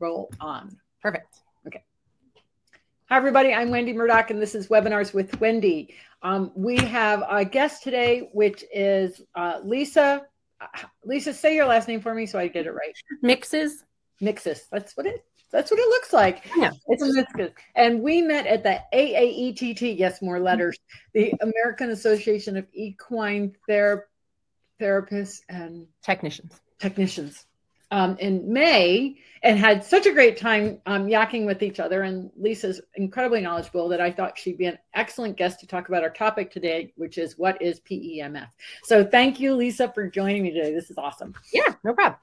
roll on. Perfect. Okay. Hi, everybody. I'm Wendy Murdoch, and this is Webinars with Wendy. Um, we have a guest today, which is uh, Lisa. Uh, Lisa, say your last name for me so I get it right. Miksis. Miksis. That's what it. That's what it looks like. Yeah, it's a Miksis. And we met at the AAETT. Yes, more letters. The American Association of Equine Ther- Therapists and Technicians. Technicians um, in May and had such a great time um, yakking with each other. And Lisa's incredibly knowledgeable that I thought she'd be an excellent guest to talk about our topic today, which is what is PEMF. So thank you, Lisa, for joining me today. This is awesome. Yeah, no problem.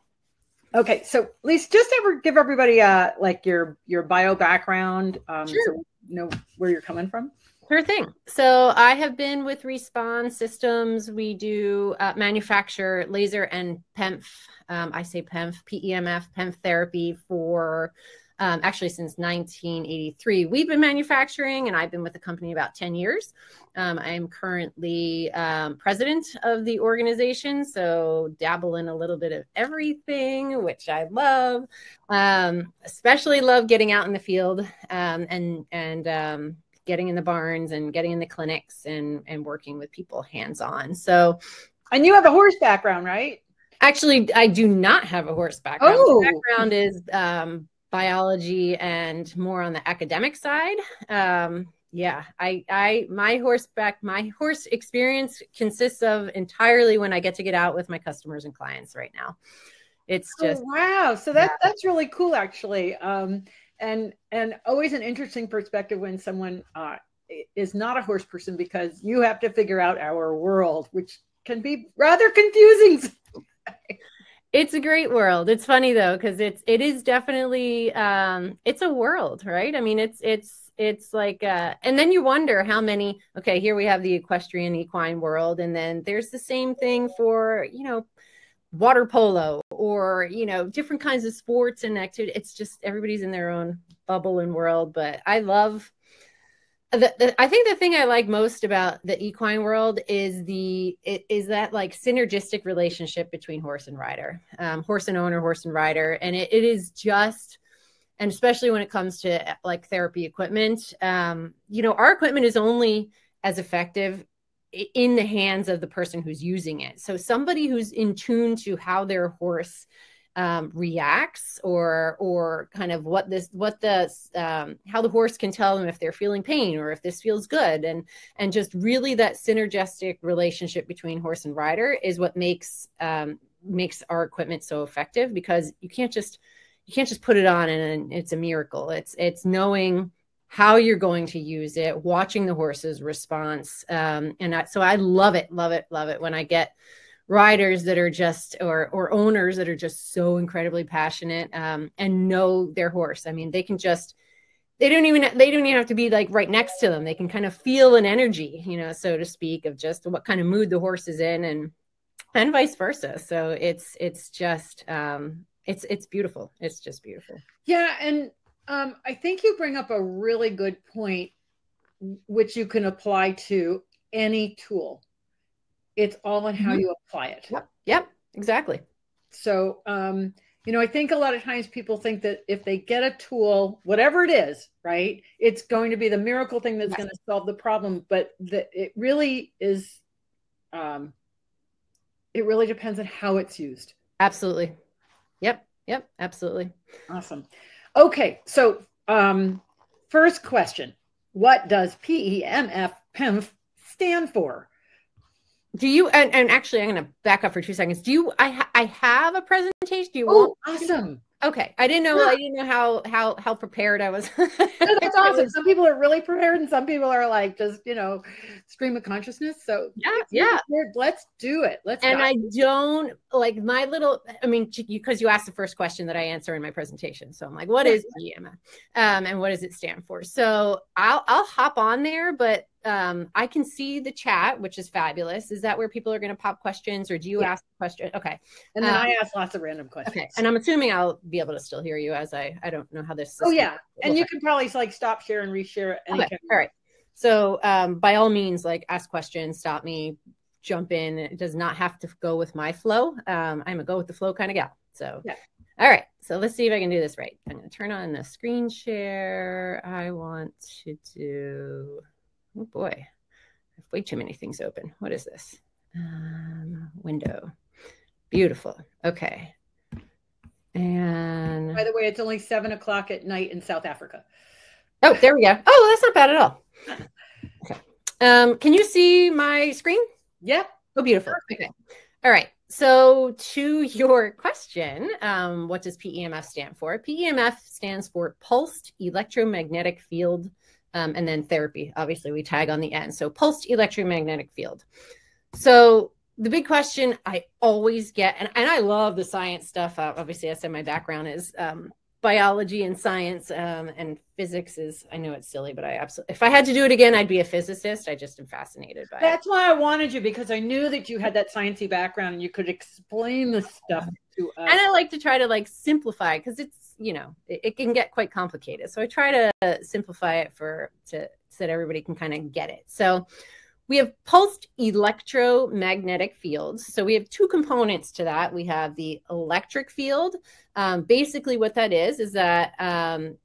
Okay, so Lisa, just ever give everybody uh like your your bio background, um, sure. so know where you're coming from. Sure thing. So I have been with Respond Systems. We do uh, manufacture laser and PEMF. Um, I say PEMF, PEMF, PEMF therapy for um, actually since 1983. We've been manufacturing, and I've been with the company about 10 years. Um, I am currently um, president of the organization, so dabble in a little bit of everything, which I love. Um, especially love getting out in the field um, and and um, getting in the barns and getting in the clinics and and working with people hands on. So, and you have a horse background, right? Actually, I do not have a horse background. Oh. My background is um, biology and more on the academic side. Um, yeah, I, I, my horseback, my horse experience consists of entirely when I get to get out with my customers and clients right now. It's oh, just oh, wow. So that yeah. that's really cool, actually. Um, and and always an interesting perspective when someone uh, is not a horse person because you have to figure out our world, which can be rather confusing. it's a great world. It's funny though because it's it is definitely um, it's a world, right? I mean, it's it's it's like uh, and then you wonder how many. Okay, here we have the equestrian equine world, and then there's the same thing for you know water polo or you know different kinds of sports and activity. It's just everybody's in their own bubble and world but i love the, the, I think the thing I like most about the equine world is the it, is that like synergistic relationship between horse and rider, um, horse and owner, horse and rider, and it, it is just, and especially when it comes to like therapy equipment, um, you know, our equipment is only as effective in the hands of the person who's using it. So somebody who's in tune to how their horse um, reacts or or kind of what this what the um, how the horse can tell them if they're feeling pain or if this feels good and and just really that synergistic relationship between horse and rider is what makes um, makes our equipment so effective because you can't just you can't just put it on and it's a miracle it's it's knowing how you're going to use it, watching the horse's response. Um, and I, so I love it, love it, love it when I get riders that are just or or owners that are just so incredibly passionate um, and know their horse. I mean, they can just they don't even they don't even have to be like right next to them. They can kind of feel an energy, you know, so to speak, of just what kind of mood the horse is in, and and vice versa. So it's it's just um, it's it's beautiful. It's just beautiful. Yeah, and um, I think you bring up a really good point, which you can apply to any tool. It's all in how mm-hmm. you apply it. Yep. Yep. Exactly. So, um, you know, I think a lot of times people think that if they get a tool, whatever it is, right, it's going to be the miracle thing that's yes. going to solve the problem. But the, it really is, um, it really depends on how it's used. Absolutely. Yep. Yep. Absolutely. Awesome. Okay, so um, first question: What does PEMF PEMF stand for? Do you and, and actually, I'm going to back up for two seconds. Do you? I I have a presentation. Do you? Oh, awesome! Okay, I didn't know. I didn't know how how how prepared I was. that's awesome. Some people are really prepared, and some people are like just you know stream of consciousness. So yeah, yeah. Let's do it. Let's. And I don't like my little. I mean, because you asked the first question that I answer in my presentation, so I'm like, what is PEMF, um, and what does it stand for? So I'll I'll hop on there, but um, I can see the chat, which is fabulous. Is that where people are going to pop questions, or do you yeah. ask questions? Okay, and then um, I ask lots of random questions. Okay, and I'm assuming I'll be able to still hear you as I I don't know how this. Oh yeah, and you can probably like stop share and reshare. Okay. All right. So um, by all means, like ask questions, stop me, jump in. It does not have to go with my flow. Um, I'm a go with the flow kind of gal. So yeah. All right. So let's see if I can do this right. I'm going to turn on the screen share. I want to do, oh boy, I have way too many things open. What is this? Um, window. Beautiful. Okay. And by the way, it's only seven o'clock at night in South Africa. Oh, there we go. Oh, that's not bad at all. Okay. Um, can you see my screen? Yep. Oh, beautiful. Okay. All right. So, to your question, um, what does PEMF stand for? PEMF stands for pulsed electromagnetic field um, and then therapy. Obviously, we tag on the end. So, pulsed electromagnetic field. So, the big question I always get, and, and I love the science stuff. Uh, obviously, I said my background is um, biology and science um, and physics is i know it's silly but i absolutely if i had to do it again i'd be a physicist i just am fascinated by that's it. why i wanted you because i knew that you had that sciencey background and you could explain the stuff to us and i like to try to like simplify because it's you know it, it, can get quite complicated so i try to simplify it for to so that everybody can kind of get it so we have pulsed electromagnetic fields. So we have two components to that. We have the electric field. Um, basically, what that is is that um,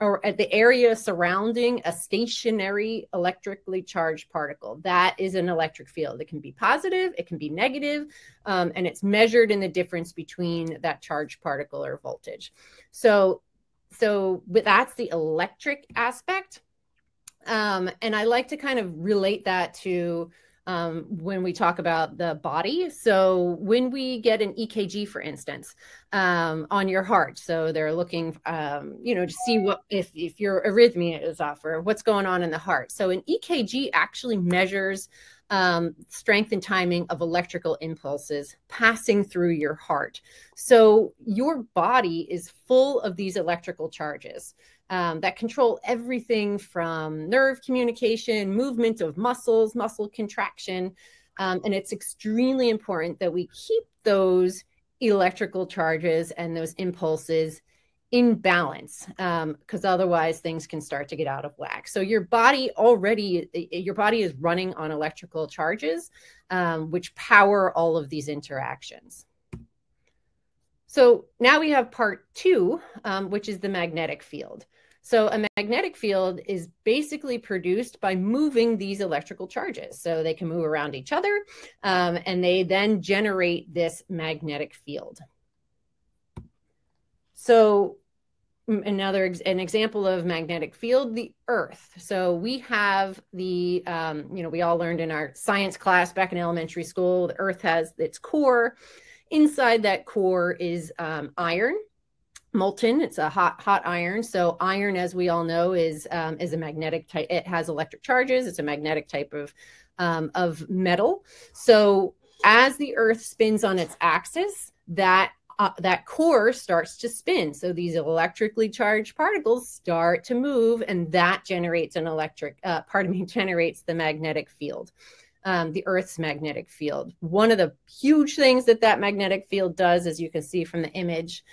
or, at the area surrounding a stationary electrically charged particle. That is an electric field. It can be positive, it can be negative, um, and it's measured in the difference between that charged particle or voltage. So, so that's the electric aspect. Um, and I like to kind of relate that to um, when we talk about the body. So when we get an EKG, for instance, um, on your heart, so they're looking, um, you know, to see what if if your arrhythmia is off or what's going on in the heart. So an EKG actually measures um, strength and timing of electrical impulses passing through your heart. So your body is full of these electrical charges um, that control everything from nerve communication, movement of muscles, muscle contraction. Um, and it's extremely important that we keep those electrical charges and those impulses in balance because um, otherwise things can start to get out of whack so your body already your body is running on electrical charges um, which power all of these interactions so now we have part two um, which is the magnetic field so a magnetic field is basically produced by moving these electrical charges. So they can move around each other um, and they then generate this magnetic field. So another an example of magnetic field the earth. So we have the um, you know we all learned in our science class back in elementary school the earth has its core. Inside that core is um, iron molten. It's a hot hot iron. So iron as we all know is um, is a magnetic type it has electric charges. It's a magnetic type of um, of metal. So as the earth spins on its axis that uh, that core starts to spin so these electrically charged particles start to move and that generates an electric uh, pardon me generates the magnetic field um, the earth's magnetic field one of the huge things that that magnetic field does as you can see from the image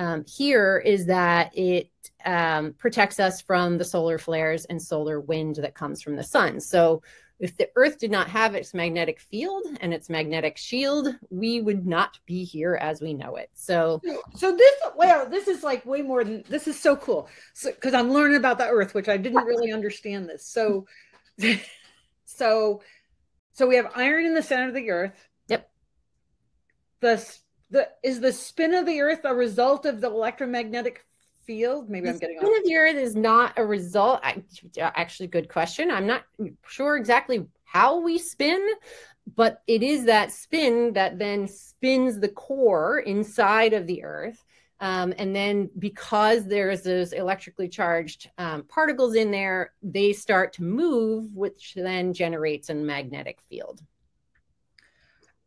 um, here is that it um, protects us from the solar flares and solar wind that comes from the sun. So if the Earth did not have its magnetic field and its magnetic shield, we would not be here as we know it. So, so this, wow, this is like way more than this is so cool. So, because I'm learning about the Earth, which I didn't really understand this. So, so, so we have iron in the center of the Earth. Yep. The the is the spin of the earth a result of the electromagnetic field. Maybe the i'm getting spin of the earth is not a result. I, actually good question. I'm not sure exactly how we spin but it is that spin that then spins the core inside of the earth. Um, and then because there's those electrically charged um, particles in there they start to move which then generates a magnetic field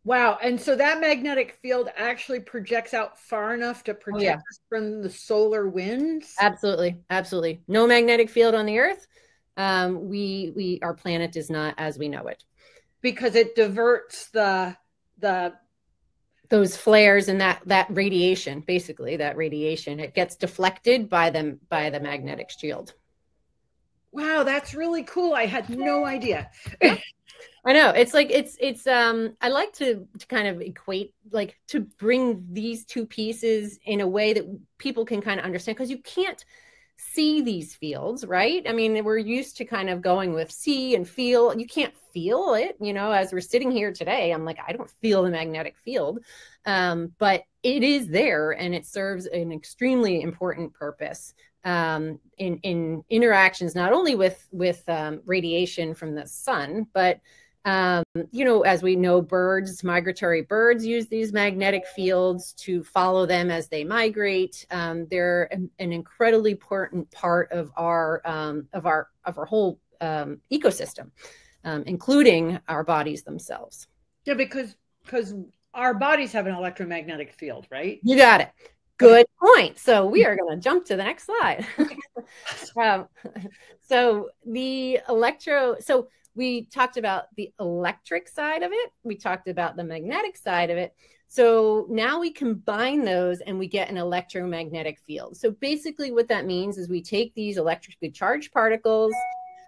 Wow. And so that magnetic field actually projects out far enough to protect oh, yeah. us from the solar winds? Absolutely. Absolutely. No magnetic field on the earth. Um, we we our planet is not as we know it. Because it diverts the the those flares and that that radiation, basically that radiation, it gets deflected by them by the magnetic shield. Wow, that's really cool. I had no idea. I know. It's like it's it's um I like to to kind of equate like to bring these two pieces in a way that people can kind of understand because you can't see these fields, right? I mean, we're used to kind of going with see and feel. You can't feel it, you know, as we're sitting here today. I'm like, I don't feel the magnetic field. Um, but it is there and it serves an extremely important purpose um, in in interactions not only with with um, radiation from the sun, but um, you know, as we know, birds, migratory birds use these magnetic fields to follow them as they migrate. Um, they're an, an, incredibly important part of our um, of our of our whole um, ecosystem, um, including our bodies themselves. Yeah, because because our bodies have an electromagnetic field, right? You got it. Good point. So we are going to jump to the next slide. um, so the electro, so we talked about the electric side of it. We talked about the magnetic side of it. So now we combine those and we get an electromagnetic field. So basically, what that means is we take these electrically charged particles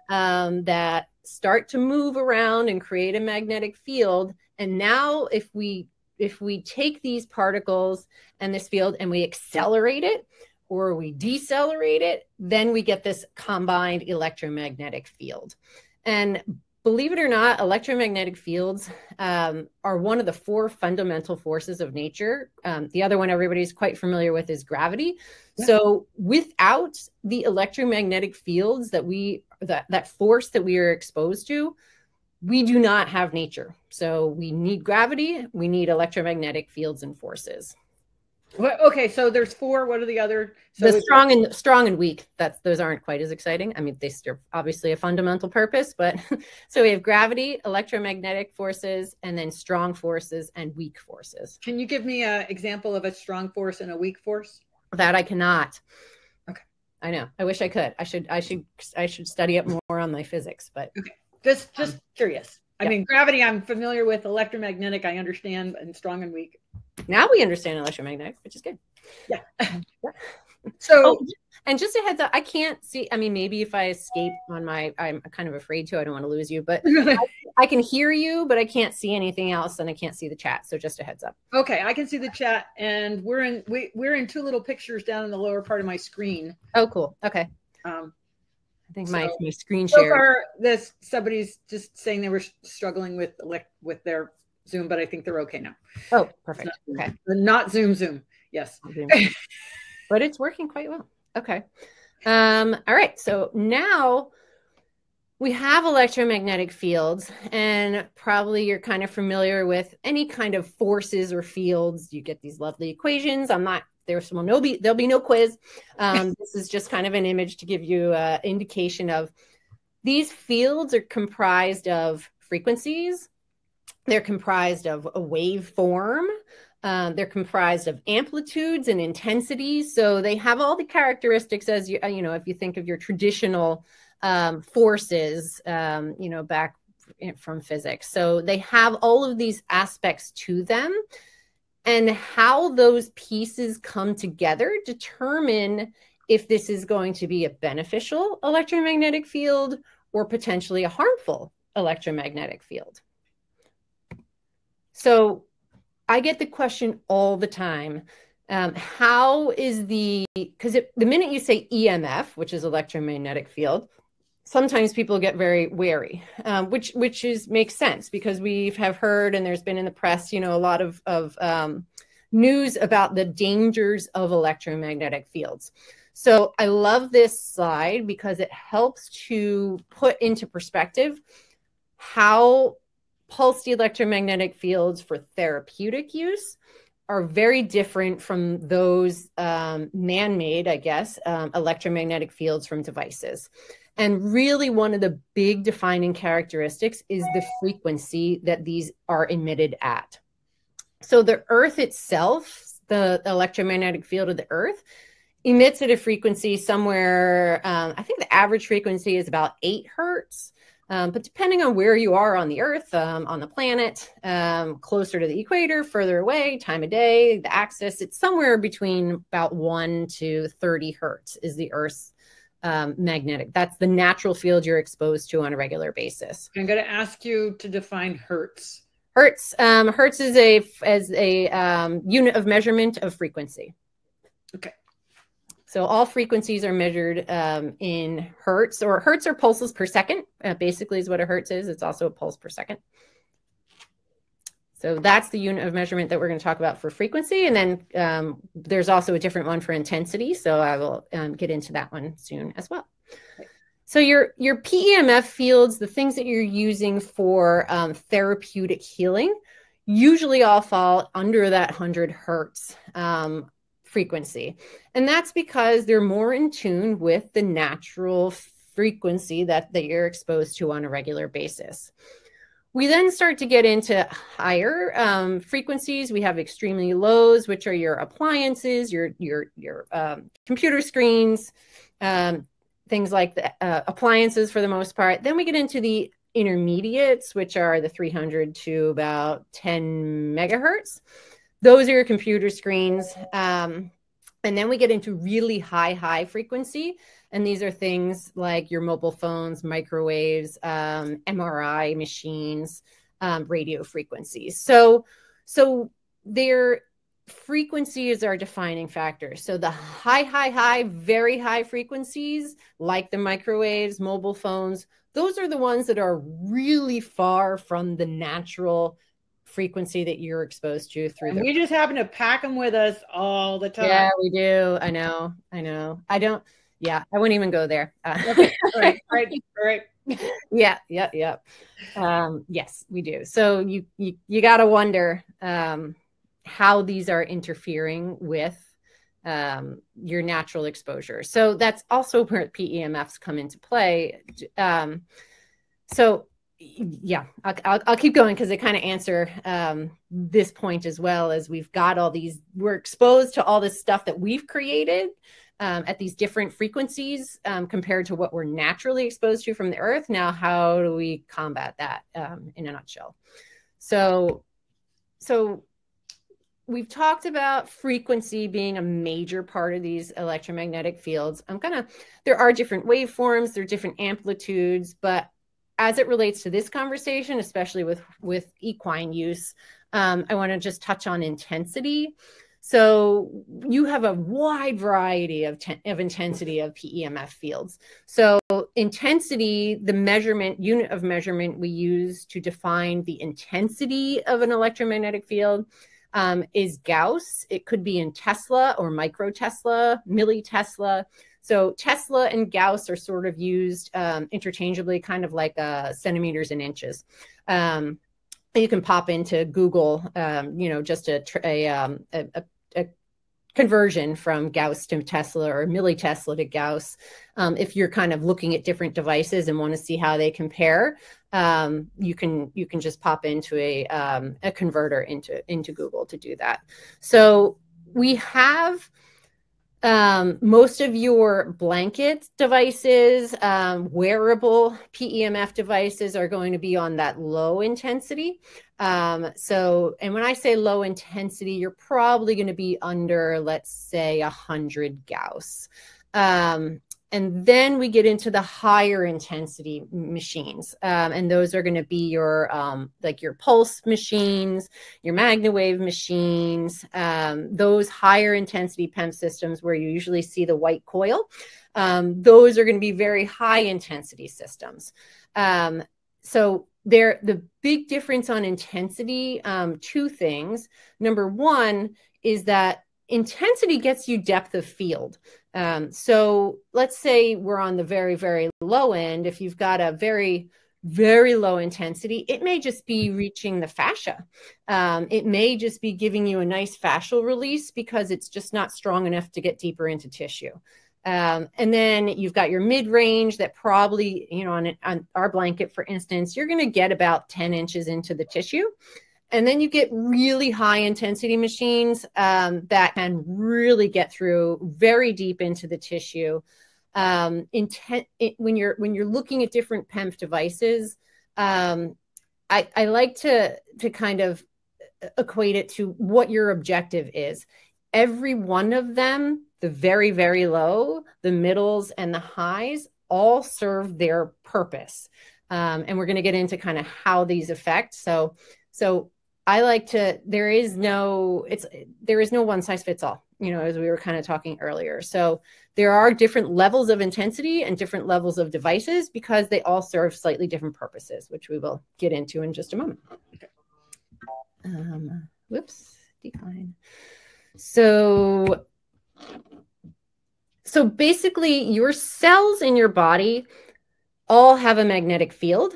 um, that start to move around and create a magnetic field. And now, if we if we take these particles and this field and we accelerate it or we decelerate it, then we get this combined electromagnetic field. And believe it or not, electromagnetic fields um, are one of the four fundamental forces of nature. Um, the other one everybody's quite familiar with is gravity. Yeah. So without the electromagnetic fields that we that that force that we are exposed to, we do not have nature. So we need gravity, we need electromagnetic fields and forces. Well, okay, so there's four. What are the other? So the strong and strong and weak. That's those aren't quite as exciting. I mean, they serve obviously a fundamental purpose, but so we have gravity, electromagnetic forces, and then strong forces and weak forces. Can you give me an example of a strong force and a weak force? That I cannot. Okay. I know. I wish I could. I should. I should. I should study up more on my physics. But okay. Just just um, curious. I yeah. mean, gravity. I'm familiar with. Electromagnetic. I understand, and strong and weak. Now we understand electromagnetic, which is good. Yeah. so, oh, and just a heads up, I can't see. I mean, maybe if I escape on my, I'm kind of afraid to. I don't want to lose you, but I, I, can hear you, but I can't see anything else, and I can't see the chat. So just a heads up. Okay, I can see the chat, and we're in we we're in two little pictures down in the lower part of my screen. Oh, cool. Okay. Um, I think so, my, my screen share. So far, this somebody's just saying they were struggling with with their Zoom, but I think they're okay now. Oh, perfect. Not, okay. Not Zoom, Zoom. Yes. but it's working quite well. Okay. Um, all right. So now we have electromagnetic fields, and probably you're kind of familiar with any kind of forces or fields. You get these lovely equations. I'm not there's will no be there'll be no quiz. Um, this is just kind of an image to give you an indication of these fields are comprised of frequencies, they're comprised of a waveform. Um, they're comprised of amplitudes and intensities. So they have all the characteristics as you, you know, if you think of your traditional um, forces, um, you know, back from physics. So they have all of these aspects to them. And how those pieces come together determine if this is going to be a beneficial electromagnetic field or potentially a harmful electromagnetic field. So I get the question all the time. Um, how is the because the minute you say EMF, which is electromagnetic field, sometimes people get very wary, um, which which is makes sense because we have heard and there's been in the press, you know, a lot of of um, news about the dangers of electromagnetic fields. So I love this slide because it helps to put into perspective how pulsed electromagnetic fields for therapeutic use are very different from those um, man made, I guess, um, electromagnetic fields from devices. And really, one of the big defining characteristics is the frequency that these are emitted at. So, the Earth itself, the electromagnetic field of the Earth, emits at a frequency somewhere, um, I think the average frequency is about eight hertz. Um, but depending on where you are on the Earth, um, on the planet, um, closer to the equator, further away, time of day, the axis, it's somewhere between about 1 to 30 hertz is the Earth's um, magnetic. That's the natural field you're exposed to on a regular basis. I'm going to ask you to define hertz. Hertz. Um, hertz is a as a um, unit of measurement of frequency. Okay. So all frequencies are measured um, in hertz, or hertz or pulses per second. Uh, basically, is what a hertz is. It's also a pulse per second. So that's the unit of measurement that we're going to talk about for frequency. And then um, there's also a different one for intensity. So I will um, get into that one soon as well. So your your PEMF fields, the things that you're using for um, therapeutic healing, usually all fall under that 100 hertz um, frequency. And that's because they're more in tune with the natural frequency that, that you're exposed to on a regular basis. We then start to get into higher um, frequencies. We have extremely lows, which are your appliances, your your your um, computer screens, um, things like the uh, appliances for the most part. Then we get into the intermediates, which are the 300 to about 10 megahertz. Those are your computer screens. Um, and then we get into really high, high frequency. And these are things like your mobile phones, microwaves, um, MRI machines, um, radio frequencies. So, so their frequencies are defining factors. So the high, high, high, very high frequencies, like the microwaves, mobile phones, those are the ones that are really far from the natural frequency that you're exposed to through the- we just happen to pack them with us all the time. Yeah we do. I know. I know. I don't yeah i wouldn't even go there. Uh, okay. right. Right. Right. Yeah yeah yeah um, yes we do. So you you, you got to wonder um, how these are interfering with um, your natural exposure. So that's also where PEMFs come into play. Um, so yeah, I'll, I'll, I'll, keep going because they kind of answer um, this point as well as we've got all these, we're exposed to all this stuff that we've created um, at these different frequencies um, compared to what we're naturally exposed to from the earth. Now, how do we combat that um, in a nutshell? So, so we've talked about frequency being a major part of these electromagnetic fields. I'm gonna, there are different waveforms, there are different amplitudes, but as it relates to this conversation, especially with with equine use, um, I want to just touch on intensity. So you have a wide variety of, of intensity of PEMF fields. So intensity, the measurement unit of measurement we use to define the intensity of an electromagnetic field um, is Gauss. It could be in Tesla or micro Tesla, milli Tesla. So Tesla and Gauss are sort of used um, interchangeably, kind of like uh, centimeters and inches. Um, you can pop into Google, um, you know, just a, a, um, a, a, conversion from Gauss to Tesla or milli Tesla to Gauss. Um, if you're kind of looking at different devices and want to see how they compare, um, you can you can just pop into a a converter into into Google to do that. So we have um, most of your blanket devices, um, wearable PEMF devices are going to be on that low intensity. Um, so, and when I say low intensity, you're probably going to be under, let's say, 100 Gauss. Um, and then we get into the higher intensity machines um, and those are going to be your um, like your pulse machines your magnawave machines um, those higher intensity PEM systems where you usually see the white coil um, those are going to be very high intensity systems. Um, so there the big difference on intensity um, two things. Number one is that intensity gets you depth of field. Um, so let's say we're on the very, very low end. If you've got a very, very low intensity, it may just be reaching the fascia. Um, it may just be giving you a nice fascial release because it's just not strong enough to get deeper into tissue. Um, and then you've got your mid range that probably, you know, on, on our blanket, for instance, you're going to get about 10 inches into the tissue. And then you get really high intensity machines um, that can really get through very deep into the tissue. Um, intent it, when you're when you're looking at different PEMF devices, um, I, I like to to kind of equate it to what your objective is. Every one of them the very, very low, the middles, and the highs all serve their purpose. Um, and we're going to get into kind of how these affect. So, so I like to. There is no. It's there is no one size fits all. You know, as we were kind of talking earlier. So there are different levels of intensity and different levels of devices because they all serve slightly different purposes, which we will get into in just a moment. Um, whoops, decline. So, so basically, your cells in your body all have a magnetic field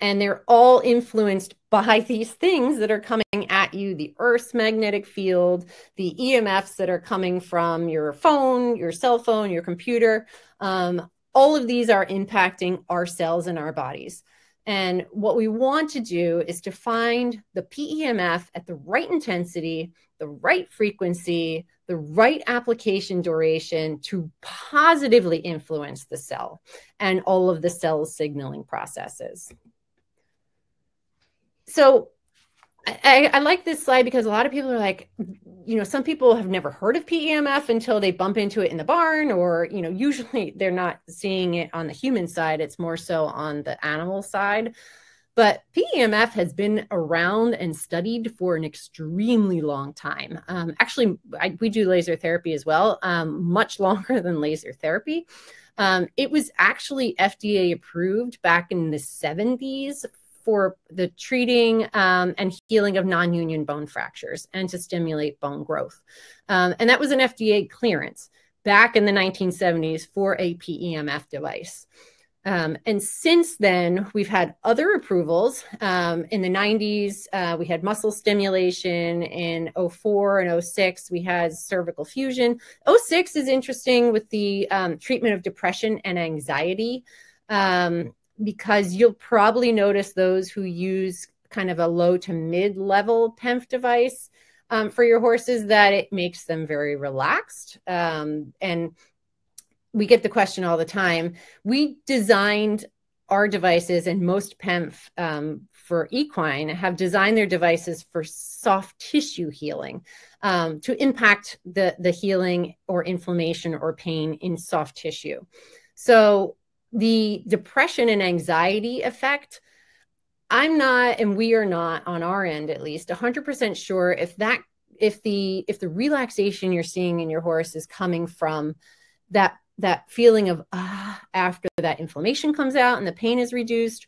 and they're all influenced by these things that are coming at you the earth's magnetic field the emfs that are coming from your phone your cell phone your computer um, all of these are impacting our cells and our bodies and what we want to do is to find the PEMF at the right intensity, the right frequency, the right application duration to positively influence the cell and all of the cell signaling processes. So I, I, like this slide because a lot of people are like, you know, some people have never heard of PEMF until they bump into it in the barn, or, you know, usually they're not seeing it on the human side, it's more so on the animal side. But PEMF has been around and studied for an extremely long time. Um, actually, I, we do laser therapy as well, um, much longer than laser therapy. Um, it was actually FDA approved back in the 70s for the treating um, and healing of non-union bone fractures and to stimulate bone growth. Um, and that was an FDA clearance back in the 1970s for a PEMF device. Um, and since then, we've had other approvals. Um, in the 90s, uh, we had muscle stimulation. In 04 and 06, we had cervical fusion. 06 is interesting with the um, treatment of depression and anxiety. Um, because you'll probably notice those who use kind of a low to mid level PEMF device um, for your horses that it makes them very relaxed. Um, and we get the question all the time. We designed our devices and most PEMF um, for equine have designed their devices for soft tissue healing um, to impact the, the healing or inflammation or pain in soft tissue. So the depression and anxiety effect i'm not and we are not on our end at least 100% sure if that if the if the relaxation you're seeing in your horse is coming from that that feeling of ah after that inflammation comes out and the pain is reduced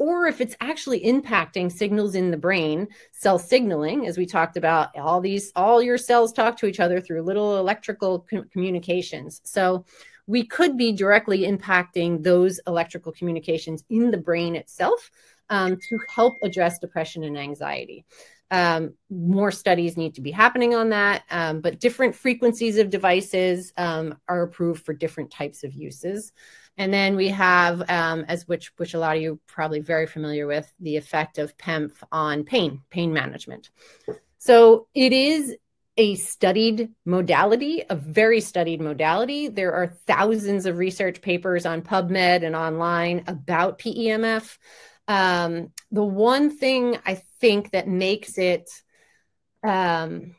or if it's actually impacting signals in the brain cell signaling as we talked about all these all your cells talk to each other through little electrical com- communications. So we could be directly impacting those electrical communications in the brain itself um, to help address depression and anxiety. Um, more studies need to be happening on that, um, but different frequencies of devices um, are approved for different types of uses. And then we have, um, as which which a lot of you probably very familiar with, the effect of PEMF on pain, pain management. So it is a studied modality, a very studied modality. There are thousands of research papers on PubMed and online about PEMF. Um, the one thing I think that makes it um,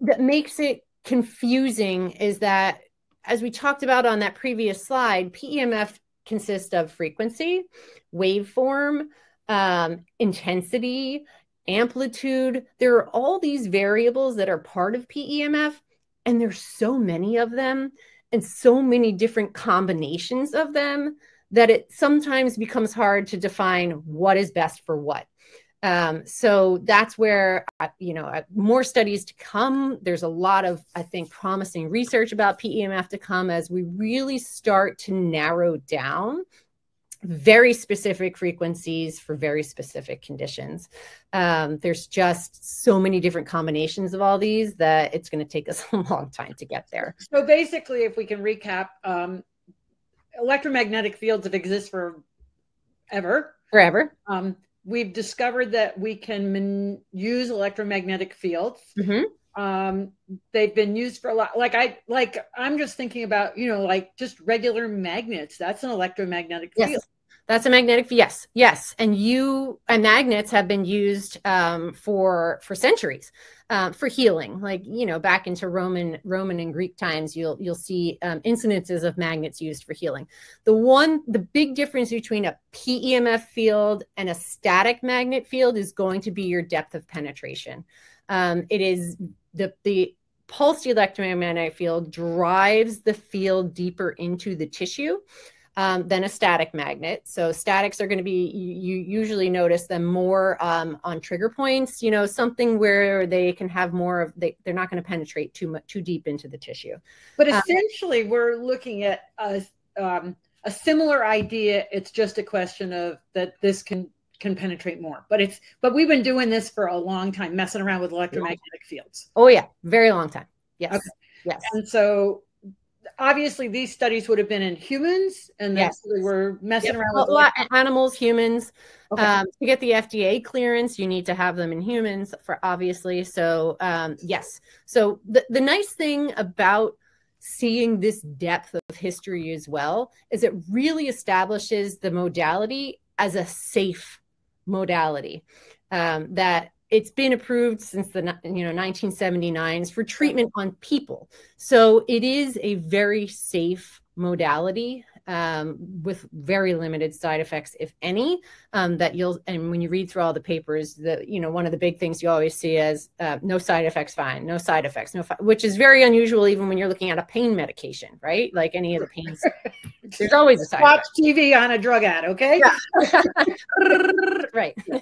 that makes it confusing is that, as we talked about on that previous slide, PEMF consists of frequency, waveform, um, intensity, amplitude. There are all these variables that are part of PEMF, and there's so many of them and so many different combinations of them that it sometimes becomes hard to define what is best for what. Um, so that's where uh, you know uh, more studies to come. There's a lot of I think promising research about PEMF to come as we really start to narrow down very specific frequencies for very specific conditions. Um, there's just so many different combinations of all these that it's going to take us a long time to get there. So basically, if we can recap, um, electromagnetic fields have existed for ever. Forever. Um, we've discovered that we can use electromagnetic fields. Mm-hmm um they've been used for a lot like i like i'm just thinking about you know like just regular magnets that's an electromagnetic field yes. That's a magnetic. Field. Yes, yes, and you and magnets have been used um, for for centuries uh, for healing. Like you know, back into Roman Roman and Greek times, you'll you'll see um, incidences of magnets used for healing. The one, the big difference between a PEMF field and a static magnet field is going to be your depth of penetration. Um, it is the the pulsed electromagnetic field drives the field deeper into the tissue um, than a static magnet. So statics are going to be, you, you, usually notice them more um, on trigger points, you know, something where they can have more of, they, they're not going to penetrate too much, too deep into the tissue. But um, essentially um, we're looking at a, um, a similar idea. It's just a question of that this can, can penetrate more, but it's, but we've been doing this for a long time, messing around with electromagnetic fields. Oh yeah. Very long time. Yes. Okay. Yes. And so obviously these studies would have been in humans and yes. we were messing yep. around with animals humans okay. um, to get the fda clearance you need to have them in humans for obviously so um, yes so the, the nice thing about seeing this depth of history as well is it really establishes the modality as a safe modality um, that it's been approved since the you know 1979s for treatment on people. So it is a very safe modality um, with very limited side effects, if any. Um, that you'll and when you read through all the papers, that you know one of the big things you always see is uh, no side effects, fine, no side effects, no, which is very unusual even when you're looking at a pain medication, right? Like any of the pains, there's always a side. Watch effect. TV on a drug ad, okay? Yeah. right. you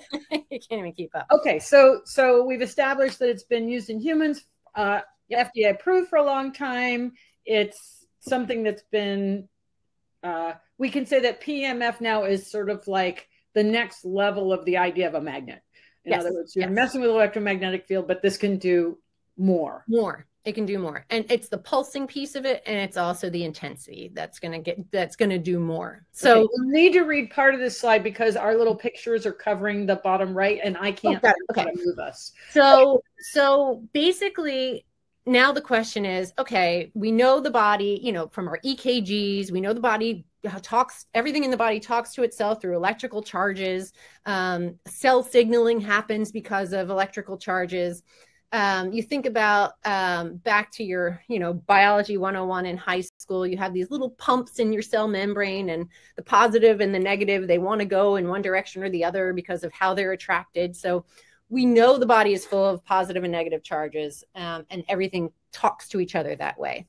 can't even keep up. Okay, so so we've established that it's been used in humans, uh, FDA approved for a long time. It's something that's been uh, we can say that PMF now is sort of like the next level of the idea of a magnet. In yes. other words, you're yes. messing with electromagnetic field, but this can do more. More. It can do more. And it's the pulsing piece of it, and it's also the intensity that's gonna get that's gonna do more. So okay. you need to read part of this slide because our little pictures are covering the bottom right, and I can't oh, okay. move us. So so basically now the question is okay we know the body you know from our ekgs we know the body talks everything in the body talks to itself through electrical charges. Um, cell signaling happens because of electrical charges. Um, you think about um, back to your you know biology 101 in high school you have these little pumps in your cell membrane and the positive and the negative they want to go in one direction or the other because of how they're attracted. So we know the body is full of positive and negative charges um, and everything talks to each other that way.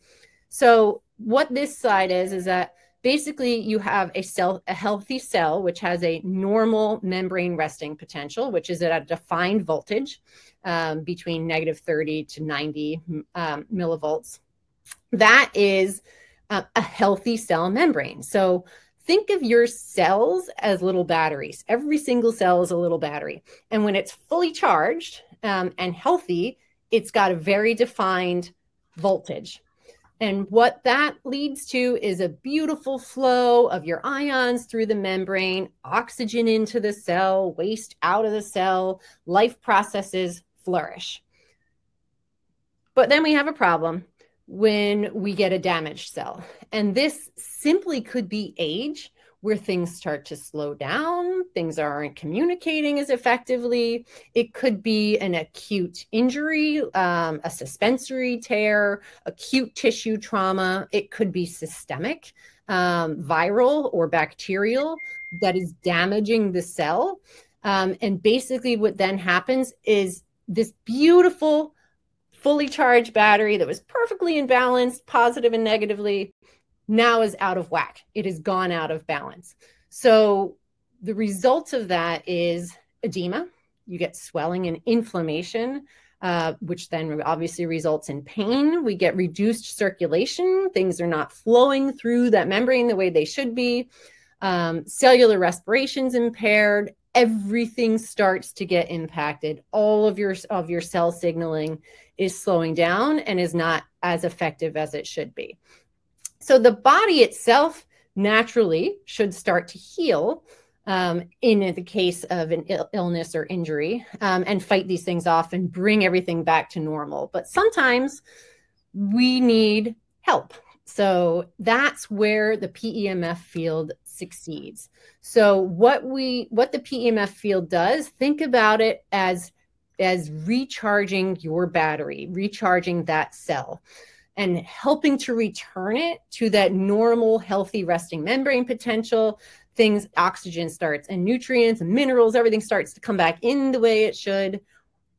So what this side is is that basically you have a cell a healthy cell which has a normal membrane resting potential which is at a defined voltage um, between negative 30 to 90 um, millivolts. That is a healthy cell membrane. So think of your cells as little batteries. Every single cell is a little battery. And when it's fully charged um, and healthy, it's got a very defined voltage. And what that leads to is a beautiful flow of your ions through the membrane, oxygen into the cell, waste out of the cell, life processes flourish. But then we have a problem when we get a damaged cell. And this simply could be age, where things start to slow down, things aren't communicating as effectively. It could be an acute injury, um, a suspensory tear, acute tissue trauma. It could be systemic, um, viral, or bacterial that is damaging the cell. Um, and basically, what then happens is this beautiful fully charged battery that was perfectly in balance, positive and negatively, now is out of whack. It has gone out of balance. So the result of that is edema. You get swelling and inflammation, uh, which then obviously results in pain. We get reduced circulation. Things are not flowing through that membrane the way they should be. Um, cellular respiration's impaired. Everything starts to get impacted. All of your of your cell signaling is slowing down and is not as effective as it should be. So the body itself naturally should start to heal um, in the case of an Ill- illness or injury um, and fight these things off and bring everything back to normal. But sometimes we need help. So that's where the PEMF field succeeds. So what we what the PEMF field does, think about it as as recharging your battery, recharging that cell and helping to return it to that normal healthy resting membrane potential. Things oxygen starts and nutrients and minerals everything starts to come back in the way it should.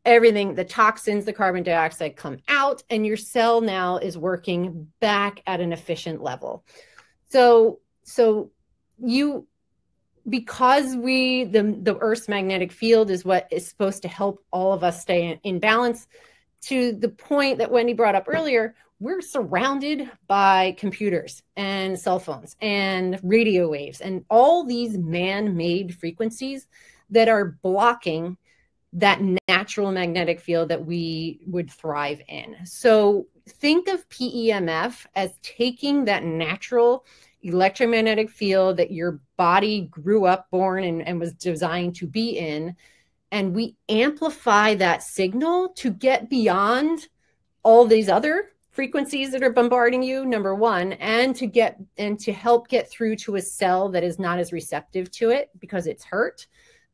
Everything the toxins the carbon dioxide come out and your cell now is working back at an efficient level. So so you because we the the earth's magnetic field is what is supposed to help all of us stay in, in balance to the point that wendy brought up earlier we're surrounded by computers and cell phones and radio waves and all these man-made frequencies that are blocking that natural magnetic field that we would thrive in. So think of PEMF as taking that natural electromagnetic field that your body grew up born and, and was designed to be in. And we amplify that signal to get beyond all these other frequencies that are bombarding you number one and to get and to help get through to a cell that is not as receptive to it because it's hurt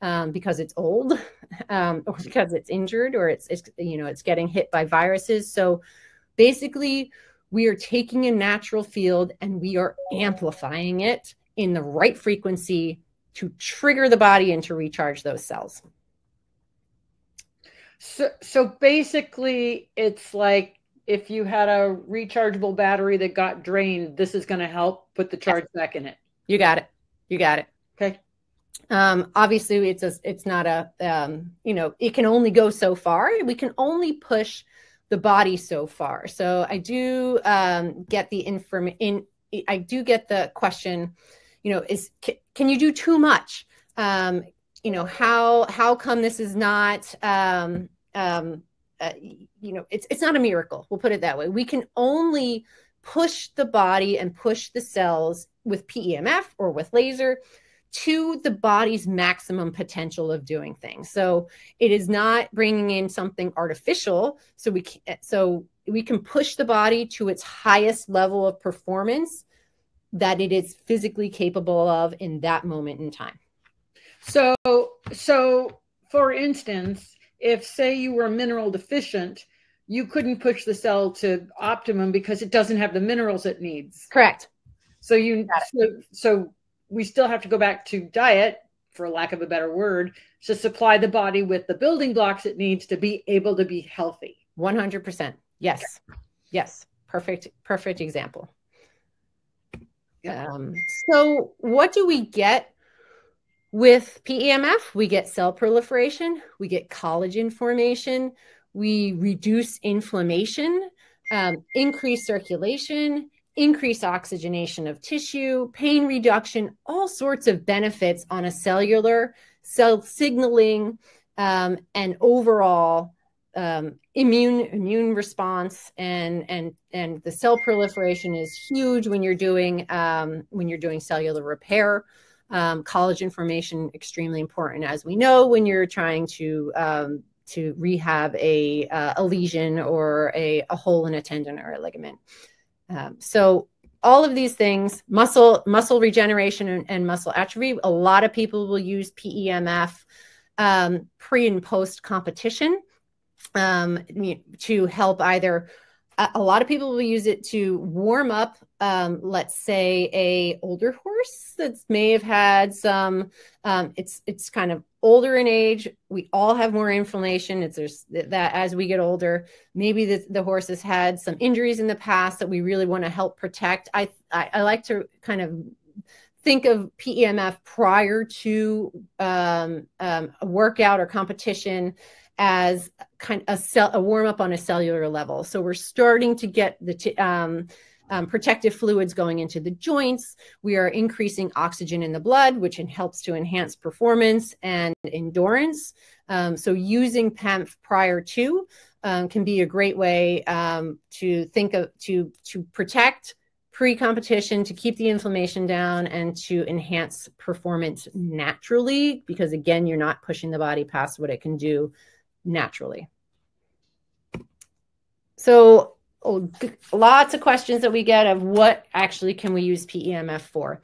um, because it's old um, or because it's injured or it's, it's you know it's getting hit by viruses so basically we are taking a natural field and we are amplifying it in the right frequency to trigger the body and to recharge those cells. So so basically it's like if you had a rechargeable battery that got drained this is going to help put the charge back in it. You got it. You got it. Okay. Um, obviously it's a, it's not a um, you know it can only go so far. We can only push the body so far. So i do um, get the inform in i do get the question you know is can, can you do too much? Um, you know how how come this is not um, um, uh, you know it's it's not a miracle. We'll put it that way. We can only push the body and push the cells with PEMF or with laser to the body's maximum potential of doing things. So it is not bringing in something artificial. So we can, so we can push the body to its highest level of performance that it is physically capable of in that moment in time. So so for instance, if say you were mineral deficient, you couldn't push the cell to optimum because it doesn't have the minerals it needs. Correct. So you so, so we still have to go back to diet, for lack of a better word, to supply the body with the building blocks it needs to be able to be healthy. 100%. Yes. Okay. Yes. Perfect. Perfect example. Yeah. Um, so, what do we get with PEMF? We get cell proliferation, we get collagen formation, we reduce inflammation, um, increase circulation, increase oxygenation of tissue, pain reduction, all sorts of benefits on a cellular, cell signaling, um, and overall um, immune immune response and and and the cell proliferation is huge when you're doing um, when you're doing cellular repair. Um, collagen formation extremely important, as we know, when you're trying to um, to rehab a uh, a lesion or a, a hole in a tendon or a ligament. Um, so all of these things, muscle muscle regeneration and, and, muscle atrophy. A lot of people will use PEMF um, pre and post competition um, to help either. A lot of people will use it to warm up, um, let's say, a older horse that may have had some. Um, it's it's kind of older in age, we all have more inflammation. It's there's that as we get older, maybe the, the horse has had some injuries in the past that we really want to help protect. I, I, I like to kind of think of PEMF prior to um, um, a workout or competition as kind of a cell a warm up on a cellular level. So we're starting to get the t- um, um, protective fluids going into the joints. We are increasing oxygen in the blood, which helps to enhance performance and endurance. Um, so using PEMF prior to um, can be a great way um, to think of to to protect pre-competition to keep the inflammation down and to enhance performance naturally because again you're not pushing the body past what it can do naturally so lots of questions that we get of what actually can we use PEMF for.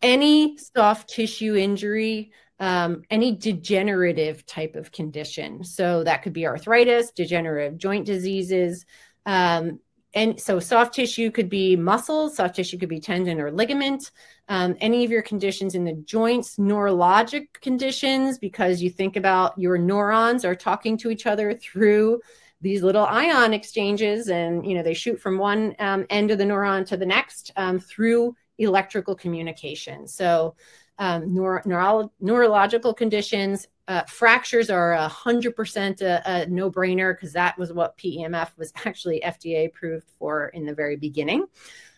Any soft tissue injury, um, any degenerative type of condition. So that could be arthritis, degenerative joint diseases. Um, and so soft tissue could be muscles, soft tissue could be tendon or ligament. Um, any of your conditions in the joints, neurologic conditions, because you think about your neurons are talking to each other through these little ion exchanges and you know they shoot from one um, end of the neuron to the next um, through electrical communication so um, neuro- neuro- neurological conditions uh, fractures are a hundred percent a no-brainer because that was what PEMF was actually FDA approved for in the very beginning.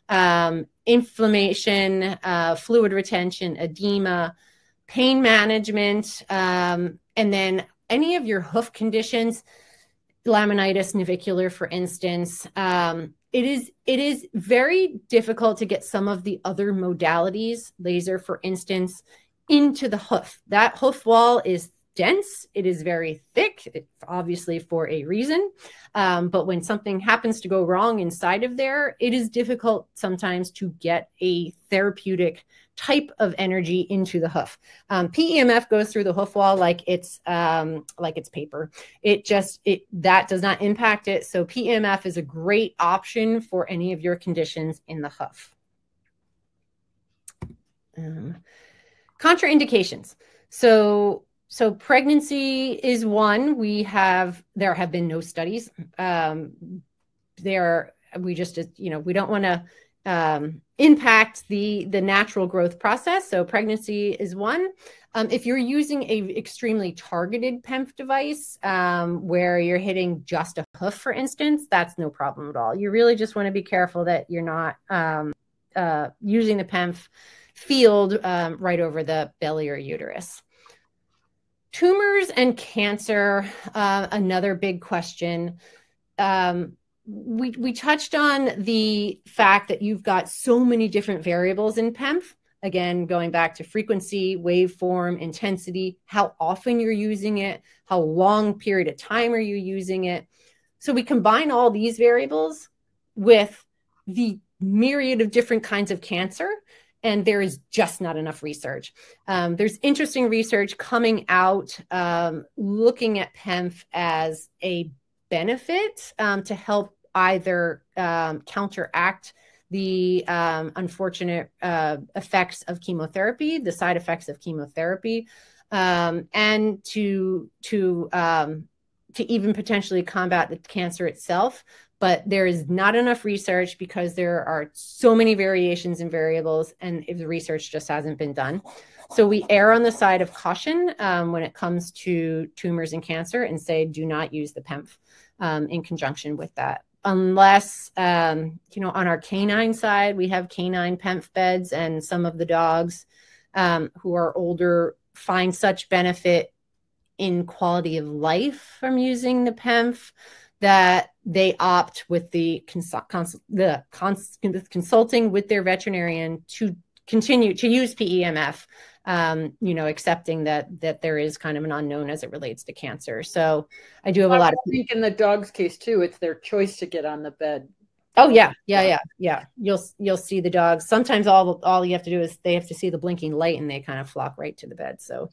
Um, inflammation, uh, fluid retention, edema, pain management, um, and then any of your hoof conditions laminitis navicular, for instance, um, it is it is very difficult to get some of the other modalities, laser, for instance, into the hoof. That hoof wall is dense. It is very thick, obviously for a reason. Um, but when something happens to go wrong inside of there, it is difficult sometimes to get a therapeutic type of energy into the hoof. Um, PEMF goes through the hoof wall like it's um, like it's paper. It just it that does not impact it. So PEMF is a great option for any of your conditions in the hoof. Um, contraindications. So so pregnancy is one. We have there have been no studies. Um, there we just you know we don't want to um, impact the the natural growth process. So pregnancy is one. Um, if you're using a extremely targeted PEMF device um, where you're hitting just a hoof, for instance, that's no problem at all. You really just want to be careful that you're not um, uh, using the PEMF field um, right over the belly or uterus. Tumors and cancer, uh, another big question. Um, we, we touched on the fact that you've got so many different variables in PEMF. Again, going back to frequency, waveform, intensity, how often you're using it, how long period of time are you using it. So we combine all these variables with the myriad of different kinds of cancer and there is just not enough research. Um, there's interesting research coming out um, looking at PEMF as a benefit um, to help either um, counteract the um, unfortunate uh, effects of chemotherapy, the side effects of chemotherapy, um, and to to to even potentially combat the cancer itself but there is not enough research because there are so many variations and variables, and the research just hasn't been done. So we err on the side of caution um, when it comes to tumors and cancer and say do not use the PEMF um, in conjunction with that. Unless, um, you know, on our canine side, we have canine PEMF beds, and some of the dogs um, who are older find such benefit in quality of life from using the PEMF that they opt with the, cons- cons- the cons- consulting with their veterinarian to continue to use PEMF, um, you know, accepting that that there is kind of an unknown as it relates to cancer. So I do have a lot of. Think in the dog's case too, it's their choice to get on the bed. Oh yeah, yeah, yeah, yeah. You'll you'll see the dogs. Sometimes all all you have to do is they have to see the blinking light and they kind of flock right to the bed. So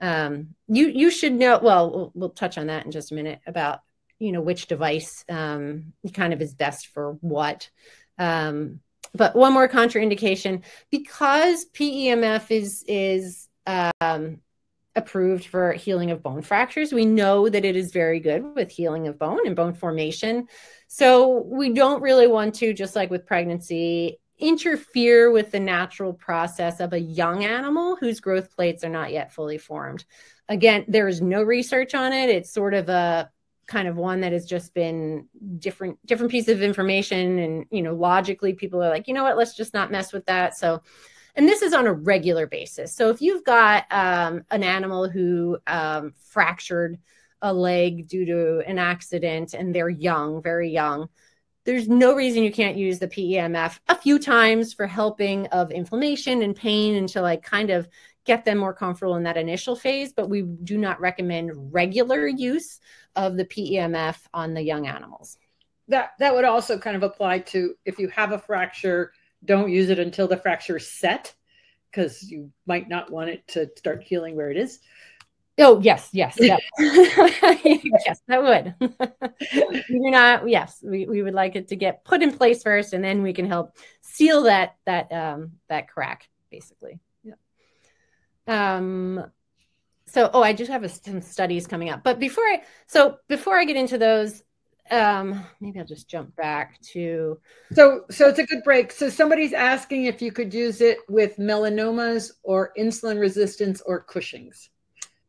um, you you should know. Well, well, we'll touch on that in just a minute about you know which device um, kind of is best for what um, but one more contraindication because PEMF is is um, approved for healing of bone fractures. We know that it is very good with healing of bone and bone formation. So we don't really want to, just like with pregnancy, interfere with the natural process of a young animal whose growth plates are not yet fully formed. Again, there is no research on it. It's sort of a kind of one that has just been different different pieces of information and you know logically people are like you know what? Let's just not mess with that. So and this is on a regular basis. So if you've got um, an animal who um, fractured a leg due to an accident and they're young very young there's no reason you can't use the PEMF a few times for helping of inflammation and pain and to like kind of get them more comfortable in that initial phase, but we do not recommend regular use of the PEMF on the young animals. that that would also kind of apply to if you have a fracture, don't use it until the fracture is set because you might not want it to start healing where it is. Oh yes, yes, yes, yes, that would. You're not. Yes, we, we would like it to get put in place first, and then we can help seal that that um that crack, basically. Um. So, oh, I just have a, some studies coming up, but before I so before I get into those, um maybe i'll just jump back to so so it's a good break. So somebody's asking if you could use it with melanomas or insulin resistance or cushing's.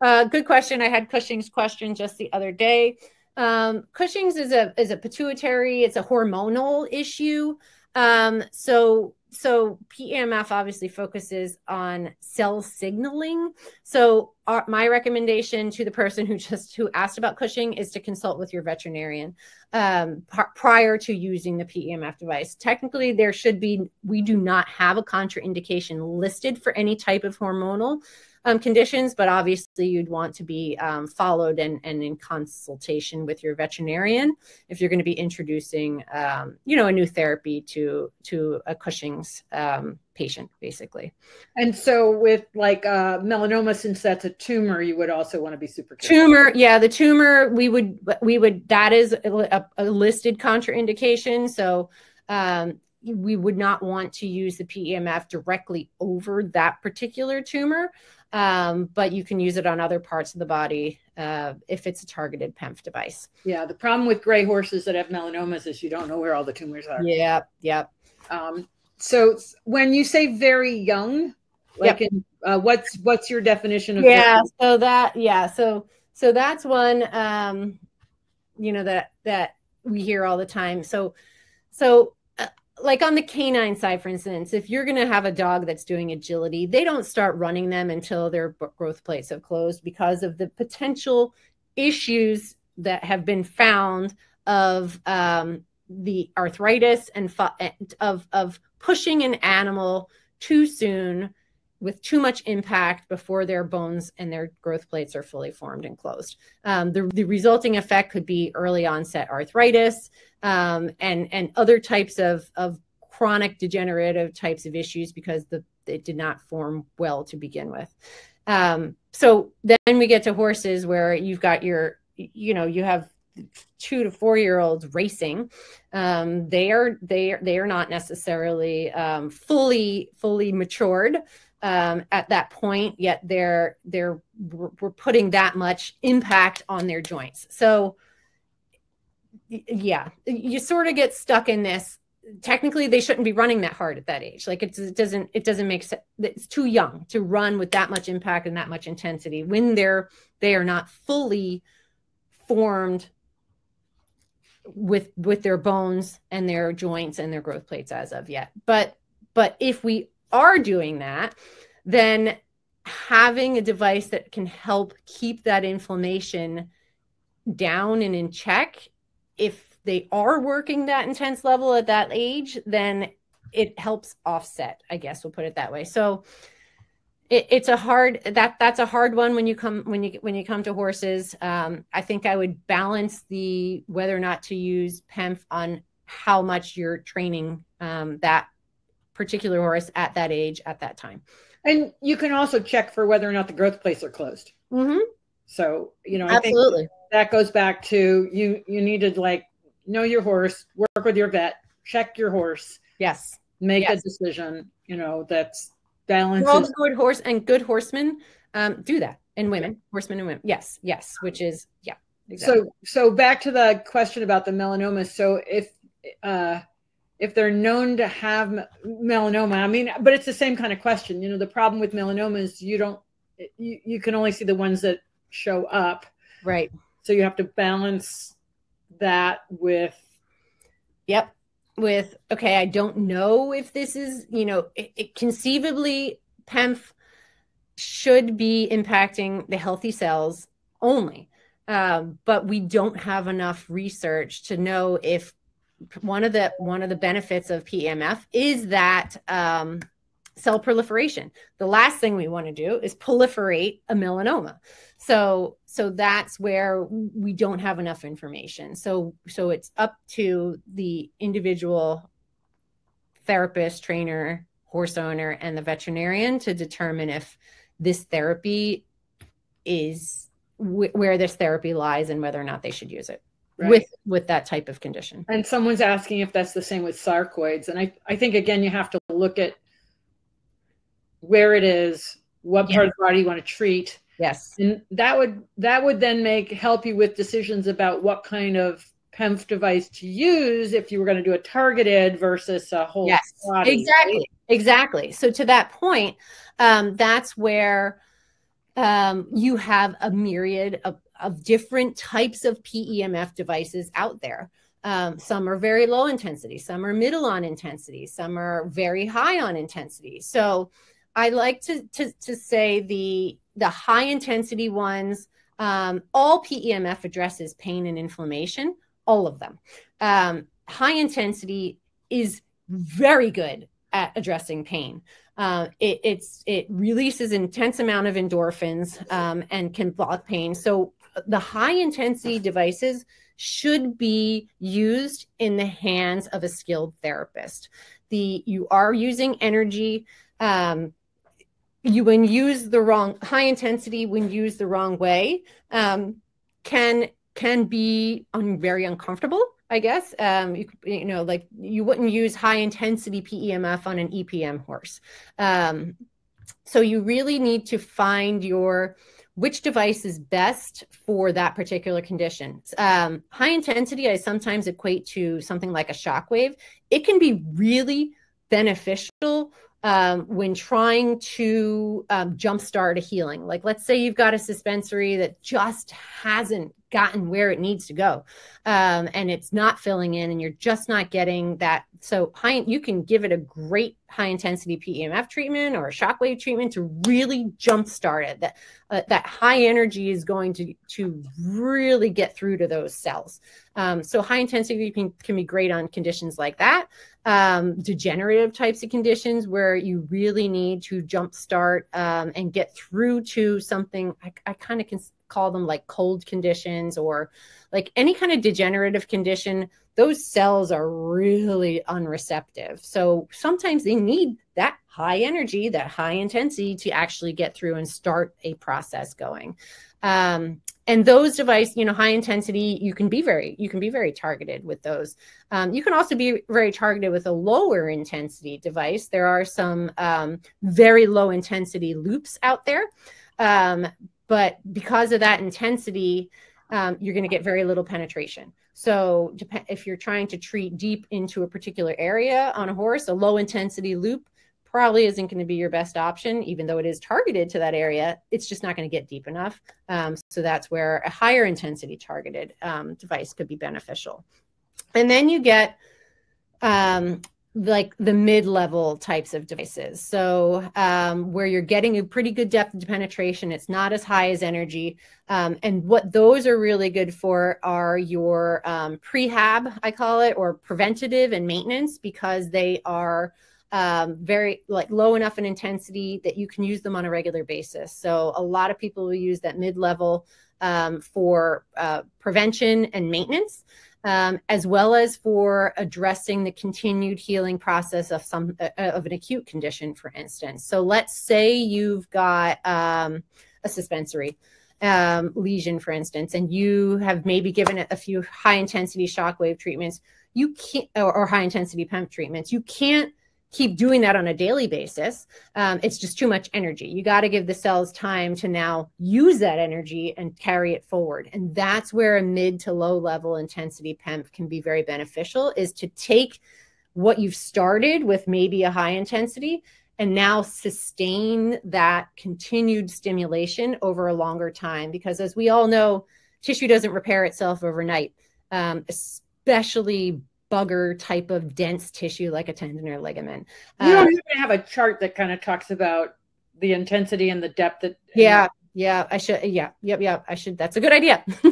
Uh, good question. I had cushing's question just the other day. Um, cushing's is a is a pituitary. It's a hormonal issue um, so so PEMF obviously focuses on cell signaling. So our, my recommendation to the person who just who asked about Cushing is to consult with your veterinarian um, prior to using the PEMF device. Technically, there should be we do not have a contraindication listed for any type of hormonal um, conditions, but obviously you'd want to be um, followed and, and in consultation with your veterinarian if you're going to be introducing, um, you know, a new therapy to to a Cushing's um, patient, basically. And so with like uh, melanoma, since that's a tumor, you would also want to be super careful. tumor. Yeah, the tumor we would we would that is a, a listed contraindication. So um, we would not want to use the PEMF directly over that particular tumor um, but you can use it on other parts of the body uh, if it's a targeted PEMF device. Yeah, the problem with gray horses that have melanomas is you don't know where all the tumors are. Yeah, yeah. Um, so when you say very young, like yep. in, uh, what's what's your definition of? Yeah, so that yeah, so so that's one um, you know that that we hear all the time. So so like on the canine side, for instance, if you're going to have a dog that's doing agility, they don't start running them until their growth plates have closed because of the potential issues that have been found of um, the arthritis and of of pushing an animal too soon with too much impact before their bones and their growth plates are fully formed and closed. Um, the, the, resulting effect could be early onset arthritis um, and, and other types of, of chronic degenerative types of issues because the, it did not form well to begin with. Um, so then we get to horses where you've got your, you know, you have two to four year olds racing um, they are they are they are not necessarily um, fully fully matured um, at that point, yet they're they're we're putting that much impact on their joints. So yeah, you sort of get stuck in this. Technically, they shouldn't be running that hard at that age. Like it doesn't it doesn't make sense. It's too young to run with that much impact and that much intensity when they're they are not fully formed with with their bones and their joints and their growth plates as of yet. But but if we are doing that, then having a device that can help keep that inflammation down and in check, if they are working that intense level at that age, then it helps offset, I guess we'll put it that way. So it, it's a hard that that's a hard one when you come when you when you come to horses. Um, I think I would balance the whether or not to use PEMF on how much you're training um, that particular horse at that age at that time. And you can also check for whether or not the growth plates are closed. Mm-hmm. So you know, I absolutely that goes back to you. You need to like know your horse, work with your vet, check your horse. Yes. Make yes. a decision. You know that's balance. All good horse and good horsemen um, do that, and women, horsemen and women. Yes, yes, which is yeah. Exactly. So so back to the question about the melanoma. So if uh, if they're known to have melanoma i mean but it's the same kind of question you know the problem with melanoma is you don't you, you can only see the ones that show up right so you have to balance that with yep. With okay i don't know if this is you know it, it conceivably PEMF should be impacting the healthy cells only. Um, but we don't have enough research to know if one of the one of the benefits of PEMF is that um, cell proliferation. The last thing we want to do is proliferate a melanoma. So so that's where we don't have enough information. So so it's up to the individual therapist, trainer, horse owner and the veterinarian to determine if this therapy is w- where this therapy lies and whether or not they should use it. Right. with with that type of condition. And someone's asking if that's the same with sarcoids. And I, I think again you have to look at where it is, what part of the body you want to treat. Yes. And that would that would then make help you with decisions about what kind of PEMF device to use if you were going to do a targeted versus a whole yes, body, exactly. Exactly. So to that point, um, that's where um, you have a myriad of, of different types of PEMF devices out there. Um, some are very low intensity, some are middle on intensity, some are very high on intensity. So I like to, to, to say the, the high intensity ones, um, all PEMF addresses pain and inflammation, all of them. Um, high intensity is very good at addressing pain. Uh, it, it's it releases intense amount of endorphins um, and can block pain. So the high intensity devices should be used in the hands of a skilled therapist. The you are using energy. Um, you when used the wrong high intensity when used the wrong way um, can can be un, very uncomfortable I guess um, you, you know like you wouldn't use high intensity PEMF on an EPM horse. Um, so you really need to find your which device is best for that particular condition. Um, high intensity, I sometimes equate to something like a shockwave. It can be really beneficial um, when trying to um, jumpstart a healing. Like, let's say you've got a suspensory that just hasn't gotten where it needs to go. Um, and it's not filling in and you're just not getting that. So high you can give it a great high intensity PEMF treatment or a shockwave treatment to really jumpstart it. That uh, that high energy is going to to really get through to those cells. Um, so high intensity can, can be great on conditions like that. Um, degenerative types of conditions where you really need to jumpstart um, and get through to something I, I kind of can call them like cold conditions or like any kind of degenerative condition, those cells are really unreceptive. So sometimes they need that high energy, that high intensity to actually get through and start a process going. Um, and those device, you know, high intensity, you can be very, you can be very targeted with those. Um, you can also be very targeted with a lower intensity device. There are some um, very low intensity loops out there. Um, but because of that intensity, um, you're going to get very little penetration. So if you're trying to treat deep into a particular area on a horse, a low intensity loop probably isn't going to be your best option, even though it is targeted to that area. It's just not going to get deep enough. Um, so that's where a higher intensity targeted um, device could be beneficial. And then you get um, like the mid-level types of devices. So um, where you're getting a pretty good depth of penetration it's not as high as energy. Um, and what those are really good for are your um, prehab i call it or preventative and maintenance because they are um, very like low enough in intensity that you can use them on a regular basis. So a lot of people will use that mid-level um, for uh, prevention and maintenance um, as well as for addressing the continued healing process of some uh, of an acute condition, for instance. So let's say you've got um, a suspensory um, lesion, for instance, and you have maybe given it a few high intensity shockwave treatments. You can't, or, or high intensity PEMF treatments. You can't keep doing that on a daily basis. Um, it's just too much energy. You got to give the cells time to now use that energy and carry it forward. And that's where a mid to low level intensity PEMF can be very beneficial is to take what you've started with maybe a high intensity and now sustain that continued stimulation over a longer time. Because as we all know, tissue doesn't repair itself overnight, um, especially bugger type of dense tissue like a tendon or ligament. You don't uh, even have a chart that kind of talks about the intensity and the depth that yeah yeah i should yeah yep yep i should that's a good idea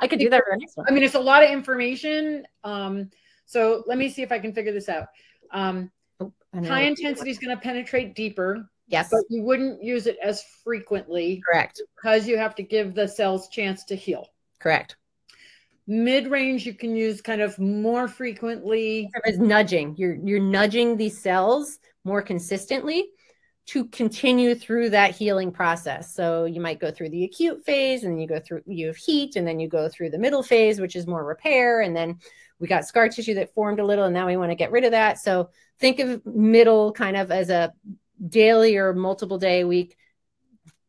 i could do that for the next one i mean it's a lot of information um so let me see if i can figure this out um Oh, high intensity is going to penetrate deeper. Yes. But you wouldn't use it as frequently. Correct. Because you have to give the cells chance to heal. Correct. Mid range, you can use kind of more frequently. As nudging, you're you're nudging these cells more consistently to continue through that healing process. So you might go through the acute phase, and then you go through you have heat, and then you go through the middle phase, which is more repair, and then we got scar tissue that formed a little, and now we want to get rid of that. So think of middle kind of as a daily or multiple day a week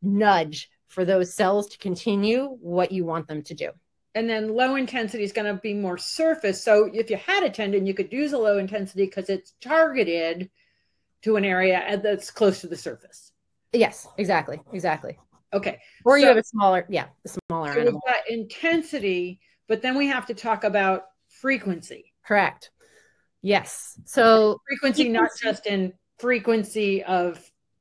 nudge for those cells to continue what you want them to do. And then low intensity is going to be more surface. So if you had a tendon, you could use a low intensity because it's targeted to an area that's close to the surface. Yes, exactly. Exactly. Okay. Or so, you have a smaller, yeah, a smaller so animal. We've got intensity, but then we have to talk about frequency. Correct. Yes. So frequency, not just in frequency of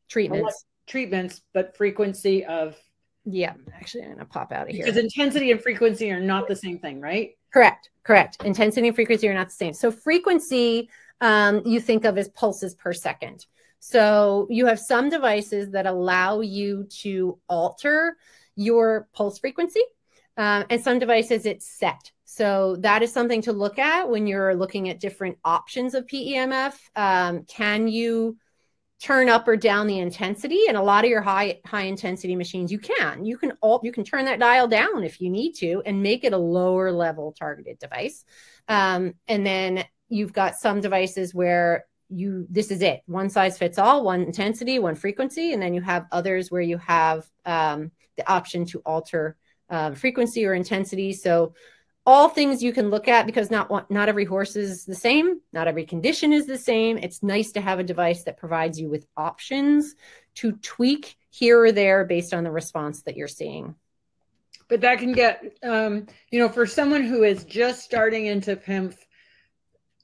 treatments, treatments, but frequency of yeah. Actually, I'm gonna pop out of here because intensity and frequency are not the same thing, right? Correct. Correct. Intensity and frequency are not the same. So frequency, um, you think of as pulses per second. So you have some devices that allow you to alter your pulse frequency, um, and some devices it's set. So that is something to look at when you're looking at different options of PEMF. Um, can you turn up or down the intensity? And a lot of your high high intensity machines, you can. You can all you can turn that dial down if you need to and make it a lower level targeted device. Um, and then you've got some devices where you this is it one size fits all one intensity one frequency and then you have others where you have um, the option to alter um, frequency or intensity so all things you can look at because not not every horse is the same not every condition is the same. It's nice to have a device that provides you with options to tweak here or there based on the response that you're seeing. But that can get um, you know for someone who is just starting into PEMF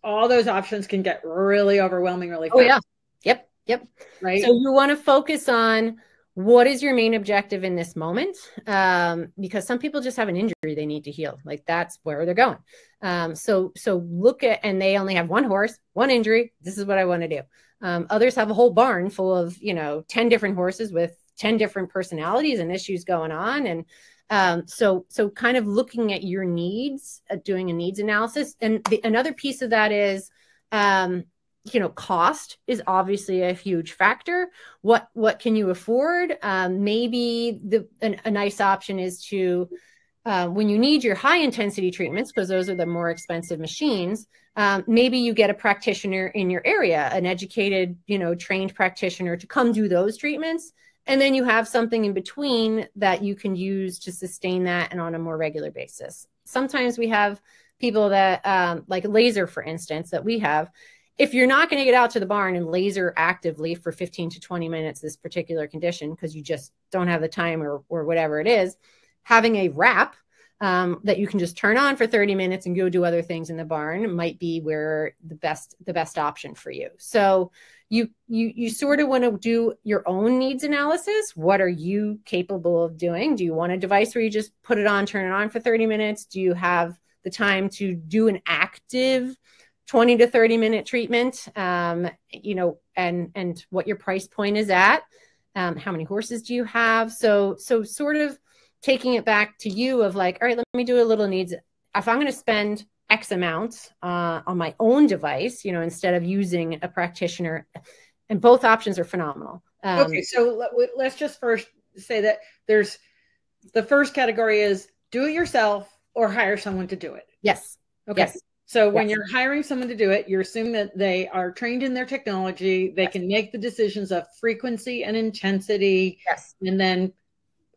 all those options can get really overwhelming really fast. oh yeah. Yep yep. Right? So you want to focus on what is your main objective in this moment? Um, because some people just have an injury they need to heal like that's where they're going. Um, so so look at and they only have one horse one injury this is what i want to do. Um, others have a whole barn full of you know 10 different horses with 10 different personalities and issues going on. And um, so so kind of looking at your needs uh, doing a needs analysis. And the, another piece of that is um, you know cost is obviously a huge factor. What what can you afford? Um, maybe the an, a nice option is to uh, when you need your high intensity treatments because those are the more expensive machines um, maybe you get a practitioner in your area an educated you know trained practitioner to come do those treatments. And then you have something in between that you can use to sustain that and on a more regular basis. Sometimes we have people that um, like laser for instance that we have if you're not going to get out to the barn and laser actively for 15 to 20 minutes this particular condition because you just don't have the time or, or whatever it is having a wrap um, that you can just turn on for 30 minutes and go do other things in the barn might be where the best the best option for you. So you you you sort of want to do your own needs analysis. What are you capable of doing? Do you want a device where you just put it on turn it on for 30 minutes? Do you have the time to do an active 20 to 30 minute treatment um, you know and and what your price point is at um, how many horses do you have? So so sort of taking it back to you of like all right let me do a little needs. If i'm going to spend x amount uh, on my own device you know instead of using a practitioner and both options are phenomenal. Um, okay so let, let's just first say that there's the first category is do it yourself or hire someone to do it. Yes. Okay. Yes. So when yes. you're hiring someone to do it, you're assuming that they are trained in their technology. They yes. can make the decisions of frequency and intensity. Yes. And then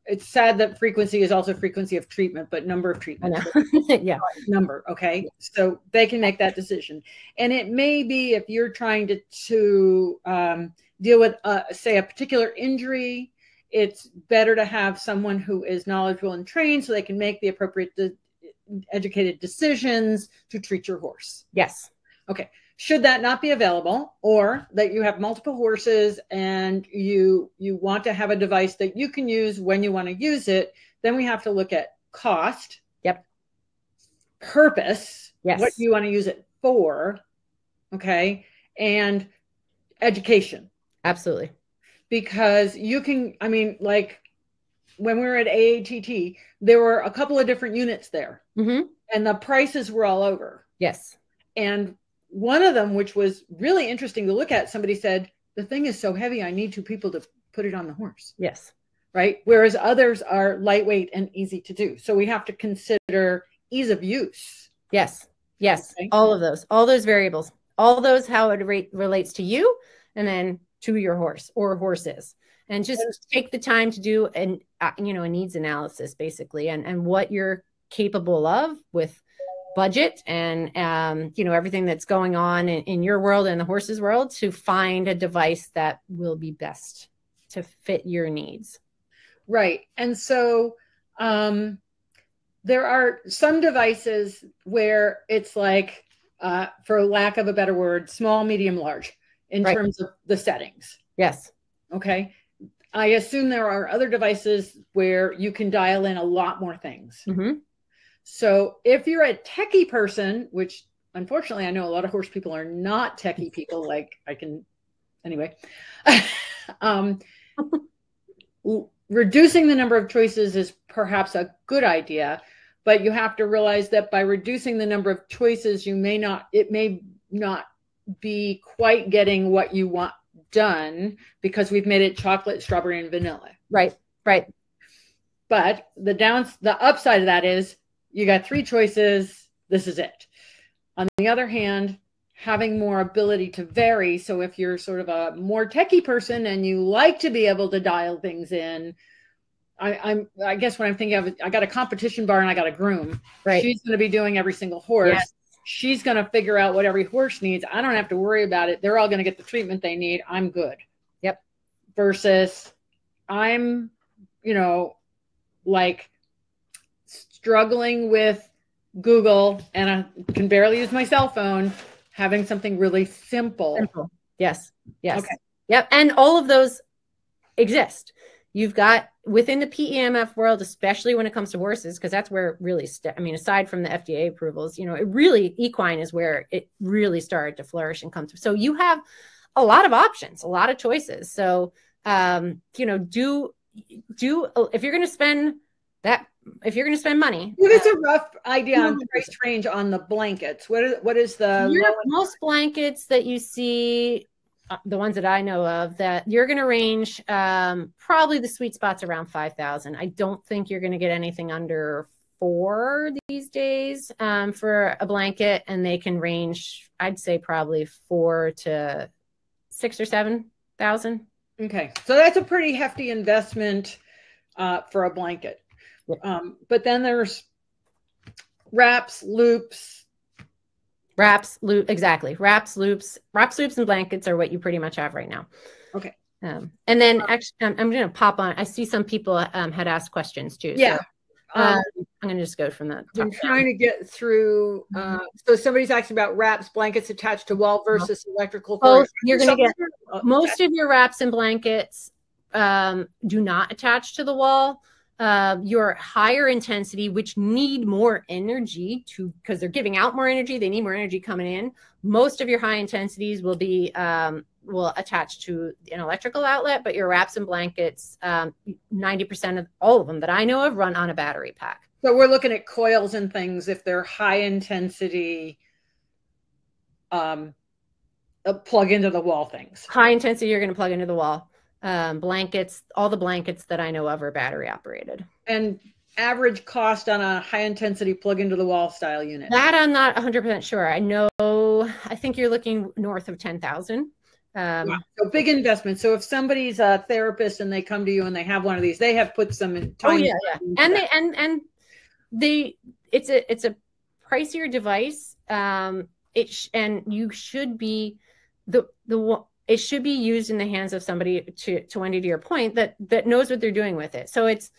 it's sad that frequency is also frequency of treatment, but number of treatments. yeah. Number. Okay. So they can make that decision. And it may be if you're trying to, to um, deal with, uh, say, a particular injury, it's better to have someone who is knowledgeable and trained so they can make the appropriate de- educated decisions to treat your horse. Yes. Okay. Should that not be available, or that you have multiple horses and you you want to have a device that you can use when you want to use it, then we have to look at cost. Yep. Purpose. Yes. What do you want to use it for. Okay. And education. Absolutely. Because you can, I mean, like when we were at AATT, there were a couple of different units there, mm-hmm. and the prices were all over. Yes. And one of them, which was really interesting to look at, somebody said, The thing is so heavy, I need two people to put it on the horse. Yes. Right. Whereas others are lightweight and easy to do. So we have to consider ease of use. Yes. Yes. Okay. All of those, all those variables, all those, how it re- relates to you and then to your horse or horses and just take the time to do an uh, you know a needs analysis basically and and what you're capable of with budget and um, you know everything that's going on in, in your world and the horse's world to find a device that will be best to fit your needs. Right. And so um, there are some devices where it's like uh, for lack of a better word small medium large in right. terms of the settings. Yes. Okay I assume there are other devices where you can dial in a lot more things. Mm-hmm. So if you're a techie person, which unfortunately I know a lot of horse people are not techie people, like I can, anyway, um, reducing the number of choices is perhaps a good idea, but you have to realize that by reducing the number of choices, you may not, it may not be quite getting what you want done because we've made it chocolate, strawberry, and vanilla. Right, right. But the downs, the upside of that is you got three choices. This is it. On the other hand, having more ability to vary. So if you're sort of a more techie person and you like to be able to dial things in, I, am I guess what I'm thinking of, I got a competition bar and I got a groom. Right. She's going to be doing every single horse. Yes she's going to figure out what every horse needs. I don't have to worry about it. They're all going to get the treatment they need. I'm good. Yep. Versus I'm, you know, like struggling with Google and I can barely use my cell phone, having something really simple. Simple. Yes. Yes. Okay. Yep. And all of those exist. You've got within the PEMF world, especially when it comes to horses, because that's where it really, st- I mean, aside from the FDA approvals, you know, it really equine is where it really started to flourish and come through. So you have a lot of options, a lot of choices. So, um, you know, do do if you're going to spend that if you're going to spend money. Give us uh, a rough idea on price range on the blankets. What is what is the most blankets that you see the ones that I know of that you're going to range um, probably the sweet spots around 5,000. I don't think you're going to get anything under four these days um, for a blanket, and they can range, I'd say, probably four to six or seven thousand. Okay, so that's a pretty hefty investment uh, for a blanket. Um, but then there's wraps, loops, wraps, loop, exactly. Wraps, loops, wraps, loops, and blankets are what you pretty much have right now. Okay. Um, and then actually, I'm, I'm going to pop on. I see some people um, had asked questions too. Yeah. So, um, um, I'm going to just go from that. I'm trying down. to get through. Uh, mm-hmm. so somebody's asking about wraps, blankets attached to wall versus electrical. Both. You're going to get oh, most of your wraps and blankets um, do not attach to the wall uh, your higher intensity, which need more energy to because they're giving out more energy, they need more energy coming in. Most of your high intensities will be um, will attach to an electrical outlet, but your wraps and blankets, um, 90% of all of them that I know of run on a battery pack. So we're looking at coils and things if they're high intensity um, uh, plug into the wall things. High intensity, you're going to plug into the wall um, blankets, all the blankets that I know of are battery operated. And average cost on a high intensity plug into the wall style unit? That I'm not 100% sure. I know, I think you're looking north of 10,000. Um, wow. So big investment. So if somebody's a therapist and they come to you and they have one of these, they have put some time. Oh yeah, yeah. and they and and they it's a it's a pricier device. Um, it sh- and you should be the the it should be used in the hands of somebody to to Wendy to your point that that knows what they're doing with it. So it's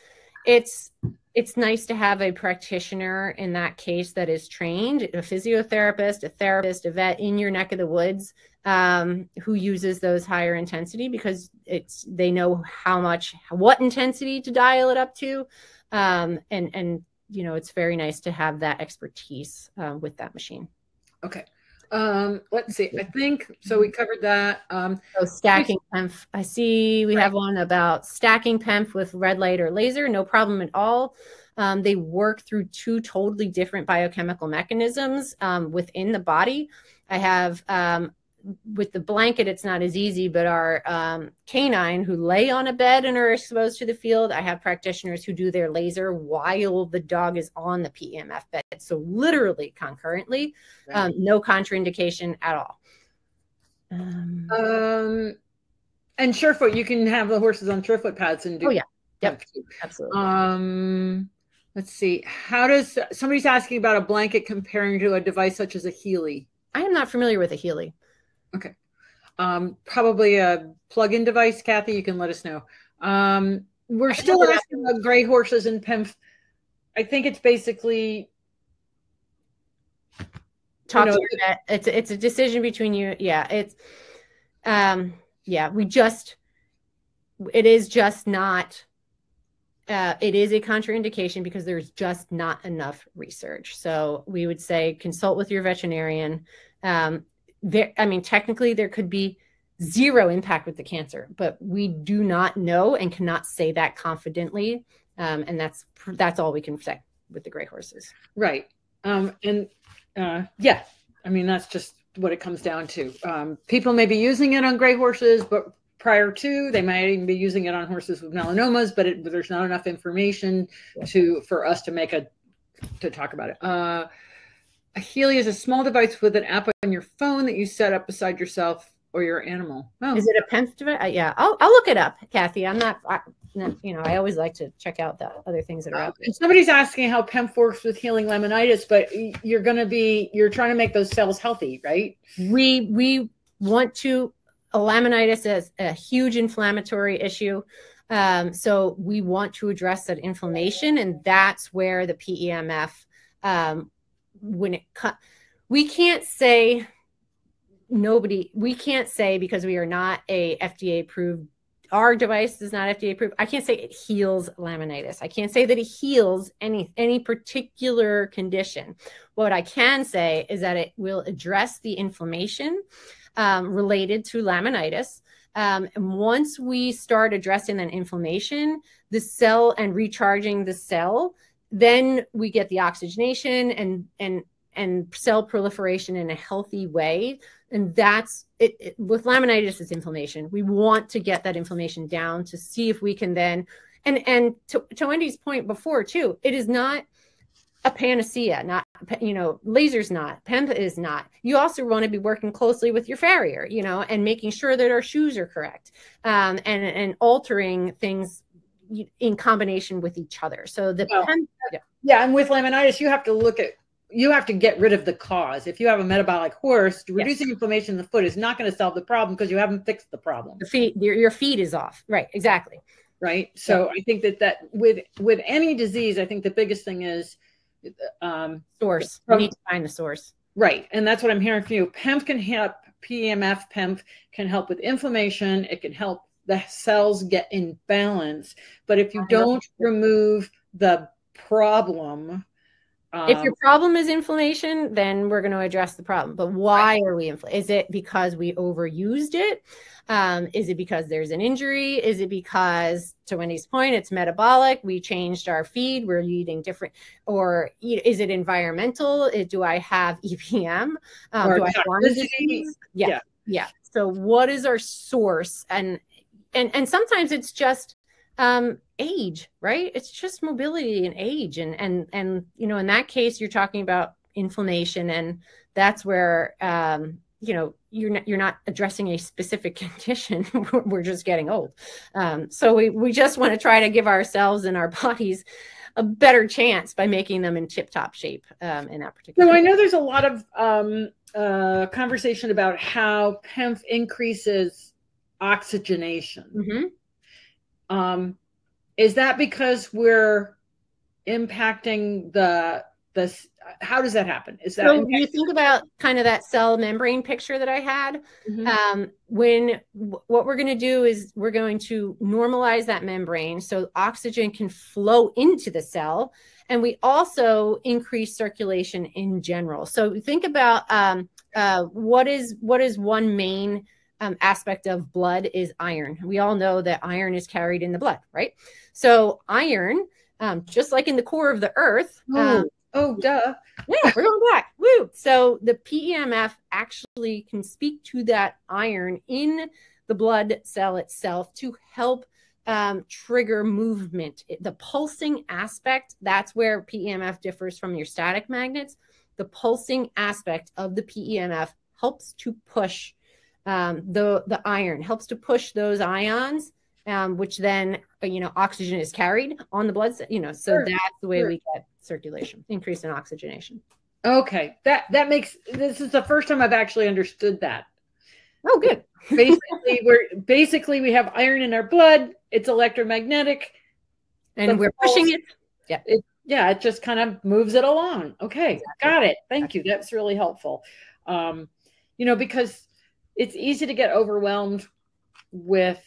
it's it's nice to have a practitioner in that case that is trained, a physiotherapist, a therapist, a vet in your neck of the woods um, who uses those higher intensity because it's they know how much what intensity to dial it up to, um, and and you know it's very nice to have that expertise uh, with that machine. Okay. Um, let's see. I think so. We covered that. Um, so stacking PEMF. I see we right. have one about stacking PEMF with red light or laser. No problem at all. Um, they work through two totally different biochemical mechanisms um, within the body. I have um, with the blanket, it's not as easy, but our um, canine who lay on a bed and are exposed to the field, I have practitioners who do their laser while the dog is on the PEMF bed. So literally concurrently, right. um, no contraindication at all. Um, um, and Surefoot, you can have the horses on Surefoot pads and do. Oh yeah, yep, absolutely. Um, let's see. How does somebody's asking about a blanket comparing to a device such as a Healy? I am not familiar with a Healy. Okay. Um, probably a plug-in device, Kathy. You can let us know. Um, we're still asking about gray horses and PEMF. I think it's basically talk you know, to it's it's a decision between you. Yeah, it's um yeah, we just it is just not uh, it is a contraindication because there's just not enough research. So we would say consult with your veterinarian. Um, there i mean technically there could be zero impact with the cancer but we do not know and cannot say that confidently. Um, and that's that's all we can say with the gray horses. Right. Um, and uh, yeah i mean that's just what it comes down to. Um, people may be using it on gray horses but prior to they might even be using it on horses with melanomas but, it, but there's not enough information to for us to make a to talk about it. Uh, a Healy is a small device with an app on your phone that you set up beside yourself or your animal. Oh. Is it a PEMF device? Uh, yeah, I'll, I'll look it up, Kathy. I'm not, I, you know, I always like to check out the other things that are out there. Somebody's asking how PEMF works with healing laminitis, but you're going to be, you're trying to make those cells healthy, right? We, we want to, a laminitis is a huge inflammatory issue. Um, so we want to address that inflammation, and that's where the PEMF um, when it cut we can't say nobody we can't say because we are not a fda approved our device is not fda approved i can't say it heals laminitis. I can't say that it heals any any particular condition. What i can say is that it will address the inflammation um, related to laminitis. Um, and once we start addressing that inflammation the cell and recharging the cell then we get the oxygenation and and and cell proliferation in a healthy way. And that's it, it, with laminitis it's inflammation. We want to get that inflammation down to see if we can then and and to, to wendy's point before too it is not a panacea not you know laser's not PEMF is not. You also want to be working closely with your farrier you know and making sure that our shoes are correct um, and and altering things in combination with each other. So the well, pen, yeah. yeah, and with laminitis, you have to look at you have to get rid of the cause. If you have a metabolic horse, reducing yes. inflammation in the foot is not going to solve the problem because you haven't fixed the problem. The feet, your, your feet is off. Right, exactly. Right. So yeah. I think that that with with any disease, I think the biggest thing is um, source. From, we need to find the source. Right, and that's what I'm hearing from you. PEMF can help. PEMF PEMF can help with inflammation. It can help the cells get in balance. But if you don't remove the problem, um, if your problem is inflammation, then we're going to address the problem. But why are we inflamed? Is it because we overused it? Um, is it because there's an injury? Is it because, to Wendy's point, it's metabolic? We changed our feed. We're eating different, or is it environmental? Do I have EPM? Um, do I have disease? Yeah, yeah, yeah. So, what is our source? And and and sometimes it's just um, age, right? It's just mobility and age, and and and you know, in that case, you're talking about inflammation, and that's where um, you know you're not, you're not addressing a specific condition. We're just getting old, um, so we we just want to try to give ourselves and our bodies a better chance by making them in tip top shape um, in that particular. So I know there's a lot of um, uh, conversation about how PEMF increases oxygenation. Mm-hmm. Um, is that because we're impacting the this how does that happen is that so you think about kind of that cell membrane picture that i had mm-hmm. um, when w- what we're going to do is we're going to normalize that membrane so oxygen can flow into the cell and we also increase circulation in general so think about um, uh, what is what is one main um, aspect of blood is iron we all know that iron is carried in the blood right so iron um, just like in the core of the earth um, Oh, duh. Yeah, we're going back. Woo. So the PEMF actually can speak to that iron in the blood cell itself to help um, trigger movement. The pulsing aspect, that's where PEMF differs from your static magnets. The pulsing aspect of the PEMF helps to push um, the, the iron, helps to push those ions um, which then you know oxygen is carried on the blood you know so sure. that's the way sure. we get circulation increase in oxygenation. Okay that that makes this is the first time i've actually understood that. Oh good. Basically we're basically we have iron in our blood it's electromagnetic. And we're pushing it. Yeah. It, yeah it just kind of moves it along. Okay exactly. got it. Thank you that's really helpful. Um you know because it's easy to get overwhelmed with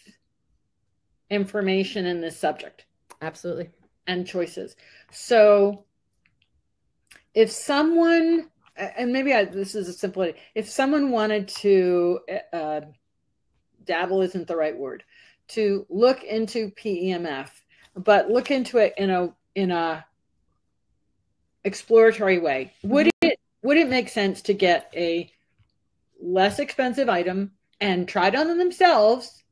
information in this subject. Absolutely. And choices. So if someone, and maybe I, this is a simple, if someone wanted to, uh, dabble isn't the right word, to look into PEMF, but look into it in a, in a exploratory way, would mm-hmm. it, would it make sense to get a less expensive item and try it on them themselves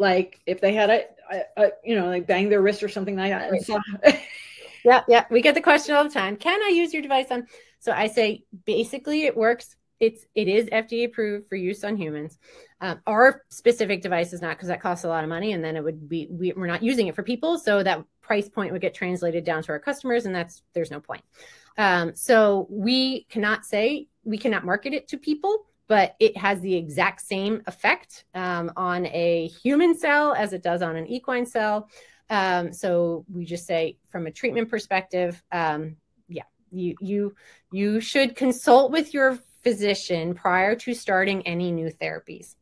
like if they had a, a, a you know, like bang their wrist or something like that. Right. So, yeah, yeah, we get the question all the time. Can I use your device on? So I say basically it works. It's it is FDA approved for use on humans. Um, our specific device is not because that costs a lot of money, and then it would be we, we're not using it for people, so that price point would get translated down to our customers, and that's there's no point. Um, so we cannot say we cannot market it to people but it has the exact same effect um, on a human cell as it does on an equine cell. Um, so we just say from a treatment perspective, um, yeah, you you you should consult with your physician prior to starting any new therapies.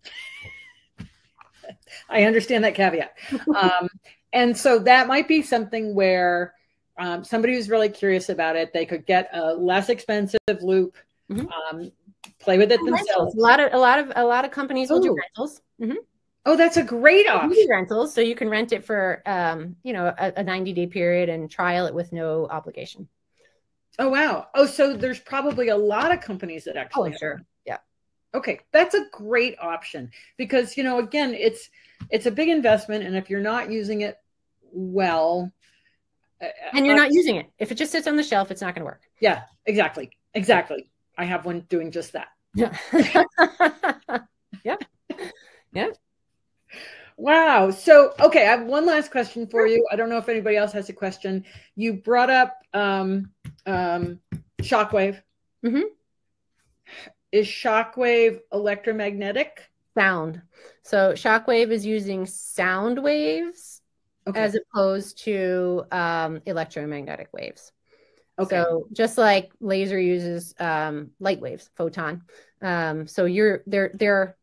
I understand that caveat. Um, and so that might be something where um, somebody who's really curious about it, they could get a less expensive loop. Mm-hmm. Um, play with it themselves. A lot of a lot of a lot of companies will do rentals. Mm-hmm. Oh, that's a great option. Rentals, so you can rent it for um, you know a, a 90 day period and trial it with no obligation. Oh wow! Oh, so there's probably a lot of companies that actually. Oh, sure. Yeah. Okay, that's a great option because you know again it's it's a big investment, and if you're not using it well, uh, and you're uh, not using it, if it just sits on the shelf, it's not going to work. Yeah, exactly, exactly. I have one doing just that. Yeah. yeah. Yeah. Wow. So, okay, I have one last question for you. I don't know if anybody else has a question. You brought up um, um, shockwave. Mm-hmm. Is shockwave electromagnetic? Sound. So, shockwave is using sound waves okay. as opposed to um, electromagnetic waves. Okay. So just like laser uses um, light waves, photon. Um, so you're they're they're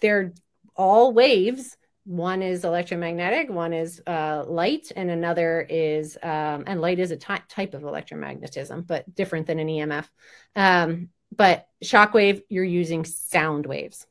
they're all waves. One is electromagnetic, one is uh, light, and another is um, and light is a ty- type of electromagnetism, but different than an EMF. Um, but shockwave, you're using sound waves.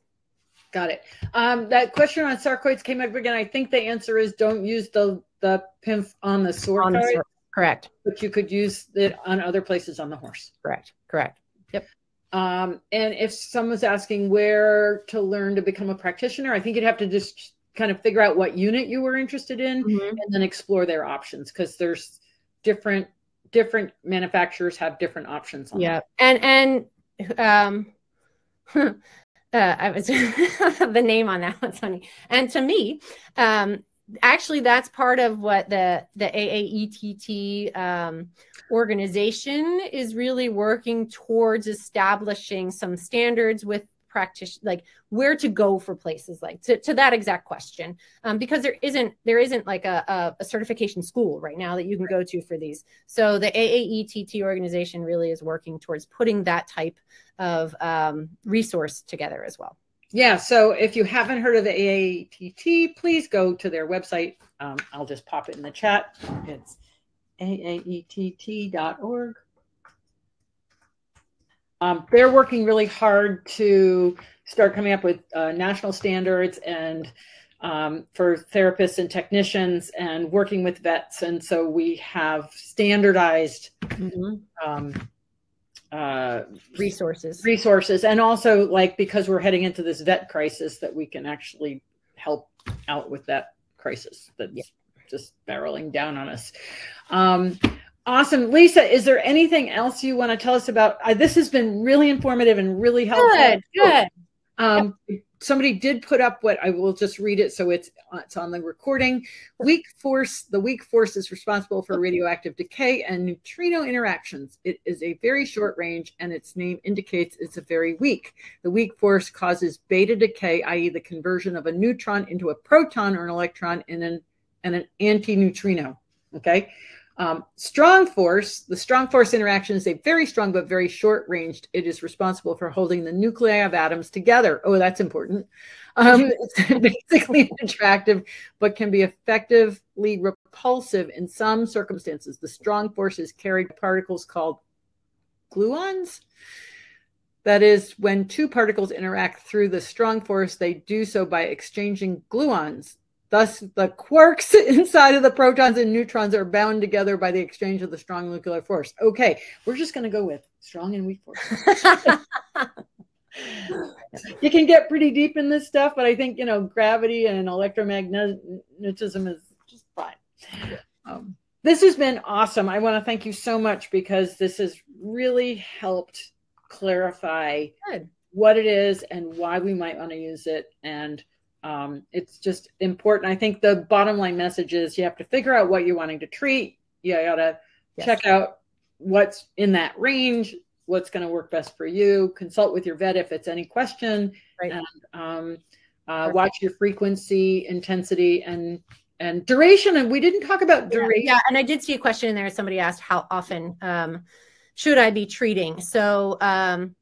Got it. Um, that question on sarcoids came up again. I think the answer is don't use the the PEMF on the sarcoid. Correct. But you could use it on other places on the horse. Correct. Correct. Yep. Um, and if someone's asking where to learn to become a practitioner, I think you'd have to just kind of figure out what unit you were interested in mm-hmm. and then explore their options because there's different different manufacturers have different options yeah that. and and um uh, I was the name on that one's funny. And to me, um, actually that's part of what the the AAETT um, organization is really working towards establishing some standards with practice like where to go for places like to, to that exact question. Um, because there isn't there isn't like a, a, a, certification school right now that you can go to for these. So the aaett organization really is working towards putting that type of um, resource together as well yeah so if you haven't heard of the aaett please go to their website um, i'll just pop it in the chat it's aaett.org um, they're working really hard to start coming up with uh, national standards and um, for therapists and technicians and working with vets. And so we have standardized mm-hmm. um, uh, resources. Resources. And also, like, because we're heading into this vet crisis, that we can actually help out with that crisis that's yeah. just barreling down on us. Um, Awesome. Lisa, is there anything else you want to tell us about? Uh, this has been really informative and really helpful. Good, good. Um, yep. Somebody did put up what I will just read it so it's uh, it's on the recording. Weak force. The weak force is responsible for radioactive decay and neutrino interactions. It is a very short range, and its name indicates it's a very weak. The weak force causes beta decay, i.e., the conversion of a neutron into a proton or an electron in an and an anti-neutrino. Okay. Um, strong force, the strong force interaction is a very strong but very short ranged. It is responsible for holding the nuclei of atoms together. Oh, that's important. Um, it's basically attractive, but can be effectively repulsive in some circumstances. The strong force is carried by particles called gluons. That is, when two particles interact through the strong force, they do so by exchanging gluons. Thus, the quarks inside of the protons and neutrons are bound together by the exchange of the strong nuclear force. Okay, we're just going to go with strong and weak force. you can get pretty deep in this stuff, but I think, you know, gravity and electromagnetism is just fine. Um, this has been awesome. I want to thank you so much because this has really helped clarify Good. what it is and why we might want to use it. And um, it's just important. I think the bottom line message is you have to figure out what you're wanting to treat. You got to yes. check out what's in that range, what's going to work best for you. Consult with your vet if it's any question, right. and um, uh, watch your frequency, intensity, and and duration. And we didn't talk about duration. Yeah, yeah. and I did see a question in there. Somebody asked how often um, should I be treating? So um,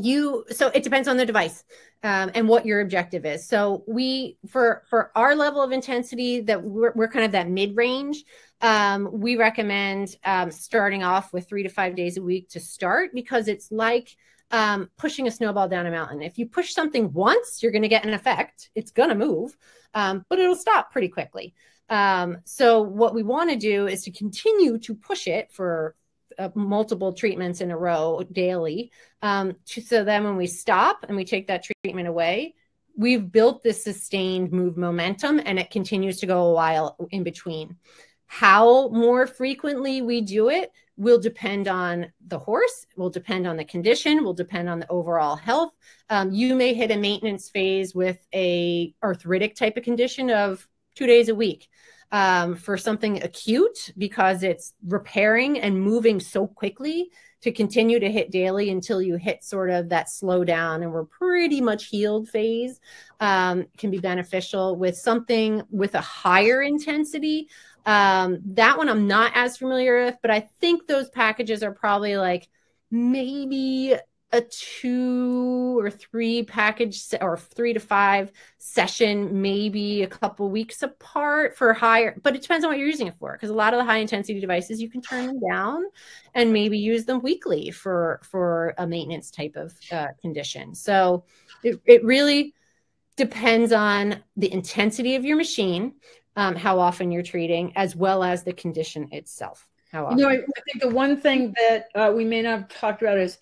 you so it depends on the device um, and what your objective is. So we for for our level of intensity that we're, we're kind of that mid range um, we recommend um, starting off with three to five days a week to start because it's like um, pushing a snowball down a mountain. If you push something once you're going to get an effect. It's going to move um, but it'll stop pretty quickly. Um, so what we want to do is to continue to push it for uh, multiple treatments in a row daily. Um, so then when we stop and we take that treatment away, we've built this sustained move momentum and it continues to go a while in between. How more frequently we do it will depend on the horse, will depend on the condition, will depend on the overall health. Um, you may hit a maintenance phase with a arthritic type of condition of two days a week um, for something acute because it's repairing and moving so quickly to continue to hit daily until you hit sort of that slow down and we're pretty much healed phase um, can be beneficial with something with a higher intensity. Um, that one i'm not as familiar with but i think those packages are probably like maybe a two or three package or three to five session, maybe a couple weeks apart for higher, but it depends on what you're using it for. Because a lot of the high intensity devices, you can turn them down and maybe use them weekly for for a maintenance type of uh, condition. So it, it really depends on the intensity of your machine, um, how often you're treating, as well as the condition itself. How often. You know, I, I think the one thing that uh, we may not have talked about is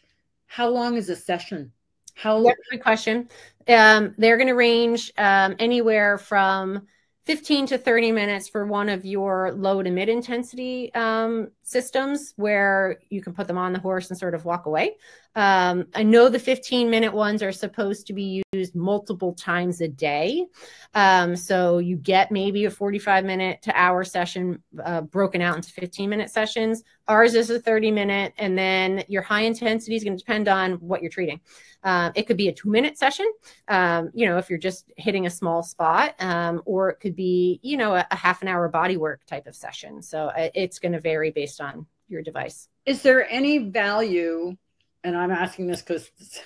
how long is a session? How That's good question. Um, they're going to range um, anywhere from 15 to 30 minutes for one of your low to mid intensity um, systems where you can put them on the horse and sort of walk away. Um, I know the 15 minute ones are supposed to be used multiple times a day. Um, so you get maybe a 45 minute to hour session uh, broken out into 15 minute sessions. Ours is a 30 minute, and then your high intensity is going to depend on what you're treating. Uh, it could be a two minute session, um, you know, if you're just hitting a small spot, um, or it could be, you know, a, a, half an hour body work type of session. So uh, it's going to vary based on your device. Is there any value, and I'm asking this because this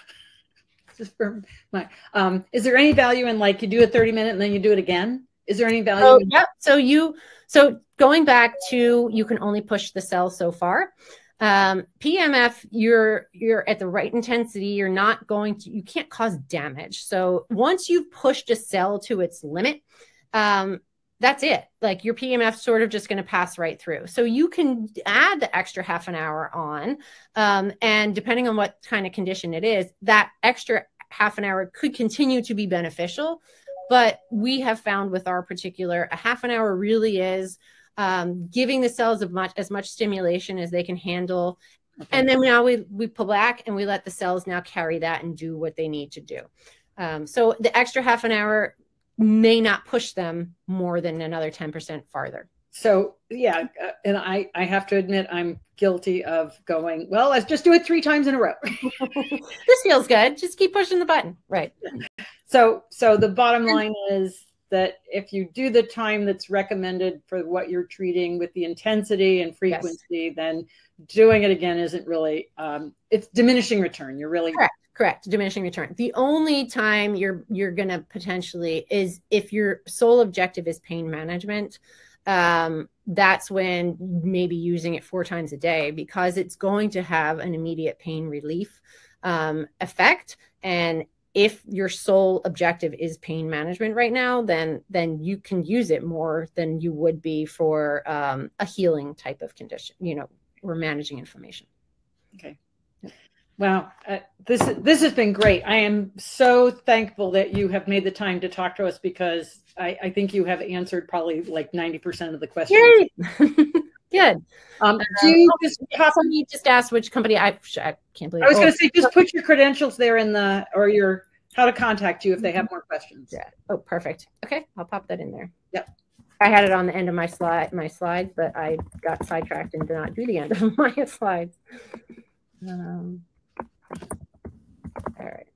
is for my, um, is there any value in like you do a 30 minute and then you do it again? Is there any value? Oh, yep. So you, so going back to, you can only push the cell so far. Um, PEMF, you're you're at the right intensity. You're not going to. You can't cause damage. So once you've pushed a cell to its limit, um, that's it. Like your PEMF sort of just going to pass right through. So you can add the extra half an hour on, um, and depending on what kind of condition it is, that extra half an hour could continue to be beneficial. But we have found with our particular, a half an hour really is um, giving the cells as much as much stimulation as they can handle. Okay. And then now we, we pull back and we let the cells now carry that and do what they need to do. Um, so the extra half an hour may not push them more than another 10% farther. So yeah, uh, and I I have to admit I'm guilty of going, well, let's just do it 3 times in a row. this feels good. Just keep pushing the button. Right. So so the bottom line is that if you do the time that's recommended for what you're treating with the intensity and frequency, yes. then doing it again isn't really um, it's diminishing return. You're really correct. Correct. Diminishing return. The only time you're you're gonna potentially is if your sole objective is pain management. Um, that's when maybe using it four times a day because it's going to have an immediate pain relief um, effect and if your sole objective is pain management right now then then you can use it more than you would be for um, a healing type of condition you know we're managing inflammation okay wow uh, this this has been great i am so thankful that you have made the time to talk to us because i, I think you have answered probably like 90% of the questions Good. Um, uh, do you just somebody just asked which company I, I can't believe. I was oh. going to say just put your credentials there in the or your how to contact you if they have more questions. Yeah. Oh, perfect. Okay, I'll pop that in there. Yep. I had it on the end of my slide my slides, but I got sidetracked and did not do the end of my slides. Um, all right.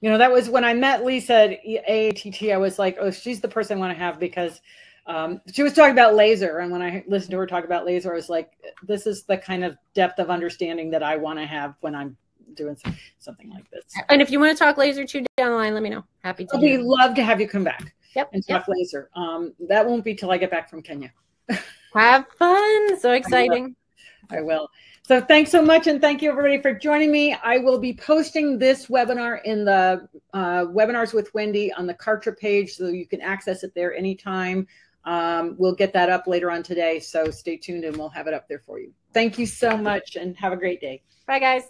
You know, that was when I met Lisa at AAETT, I was like, oh, she's the person I want to have because um, she was talking about laser, and when I listened to her talk about laser, I was like, "This is the kind of depth of understanding that I want to have when I'm doing something like this." And if you want to talk laser too down the line, let me know. Happy to. We'd love to have you come back. Yep. And talk yep. laser. Um, that won't be till I get back from Kenya. have fun! So exciting. I will. I will. So thanks so much, and thank you everybody for joining me. I will be posting this webinar in the uh, webinars with Wendy on the Kartra page, so you can access it there anytime. Um, we'll get that up later on today. So stay tuned and we'll have it up there for you. Thank you so much and have a great day. Bye, guys.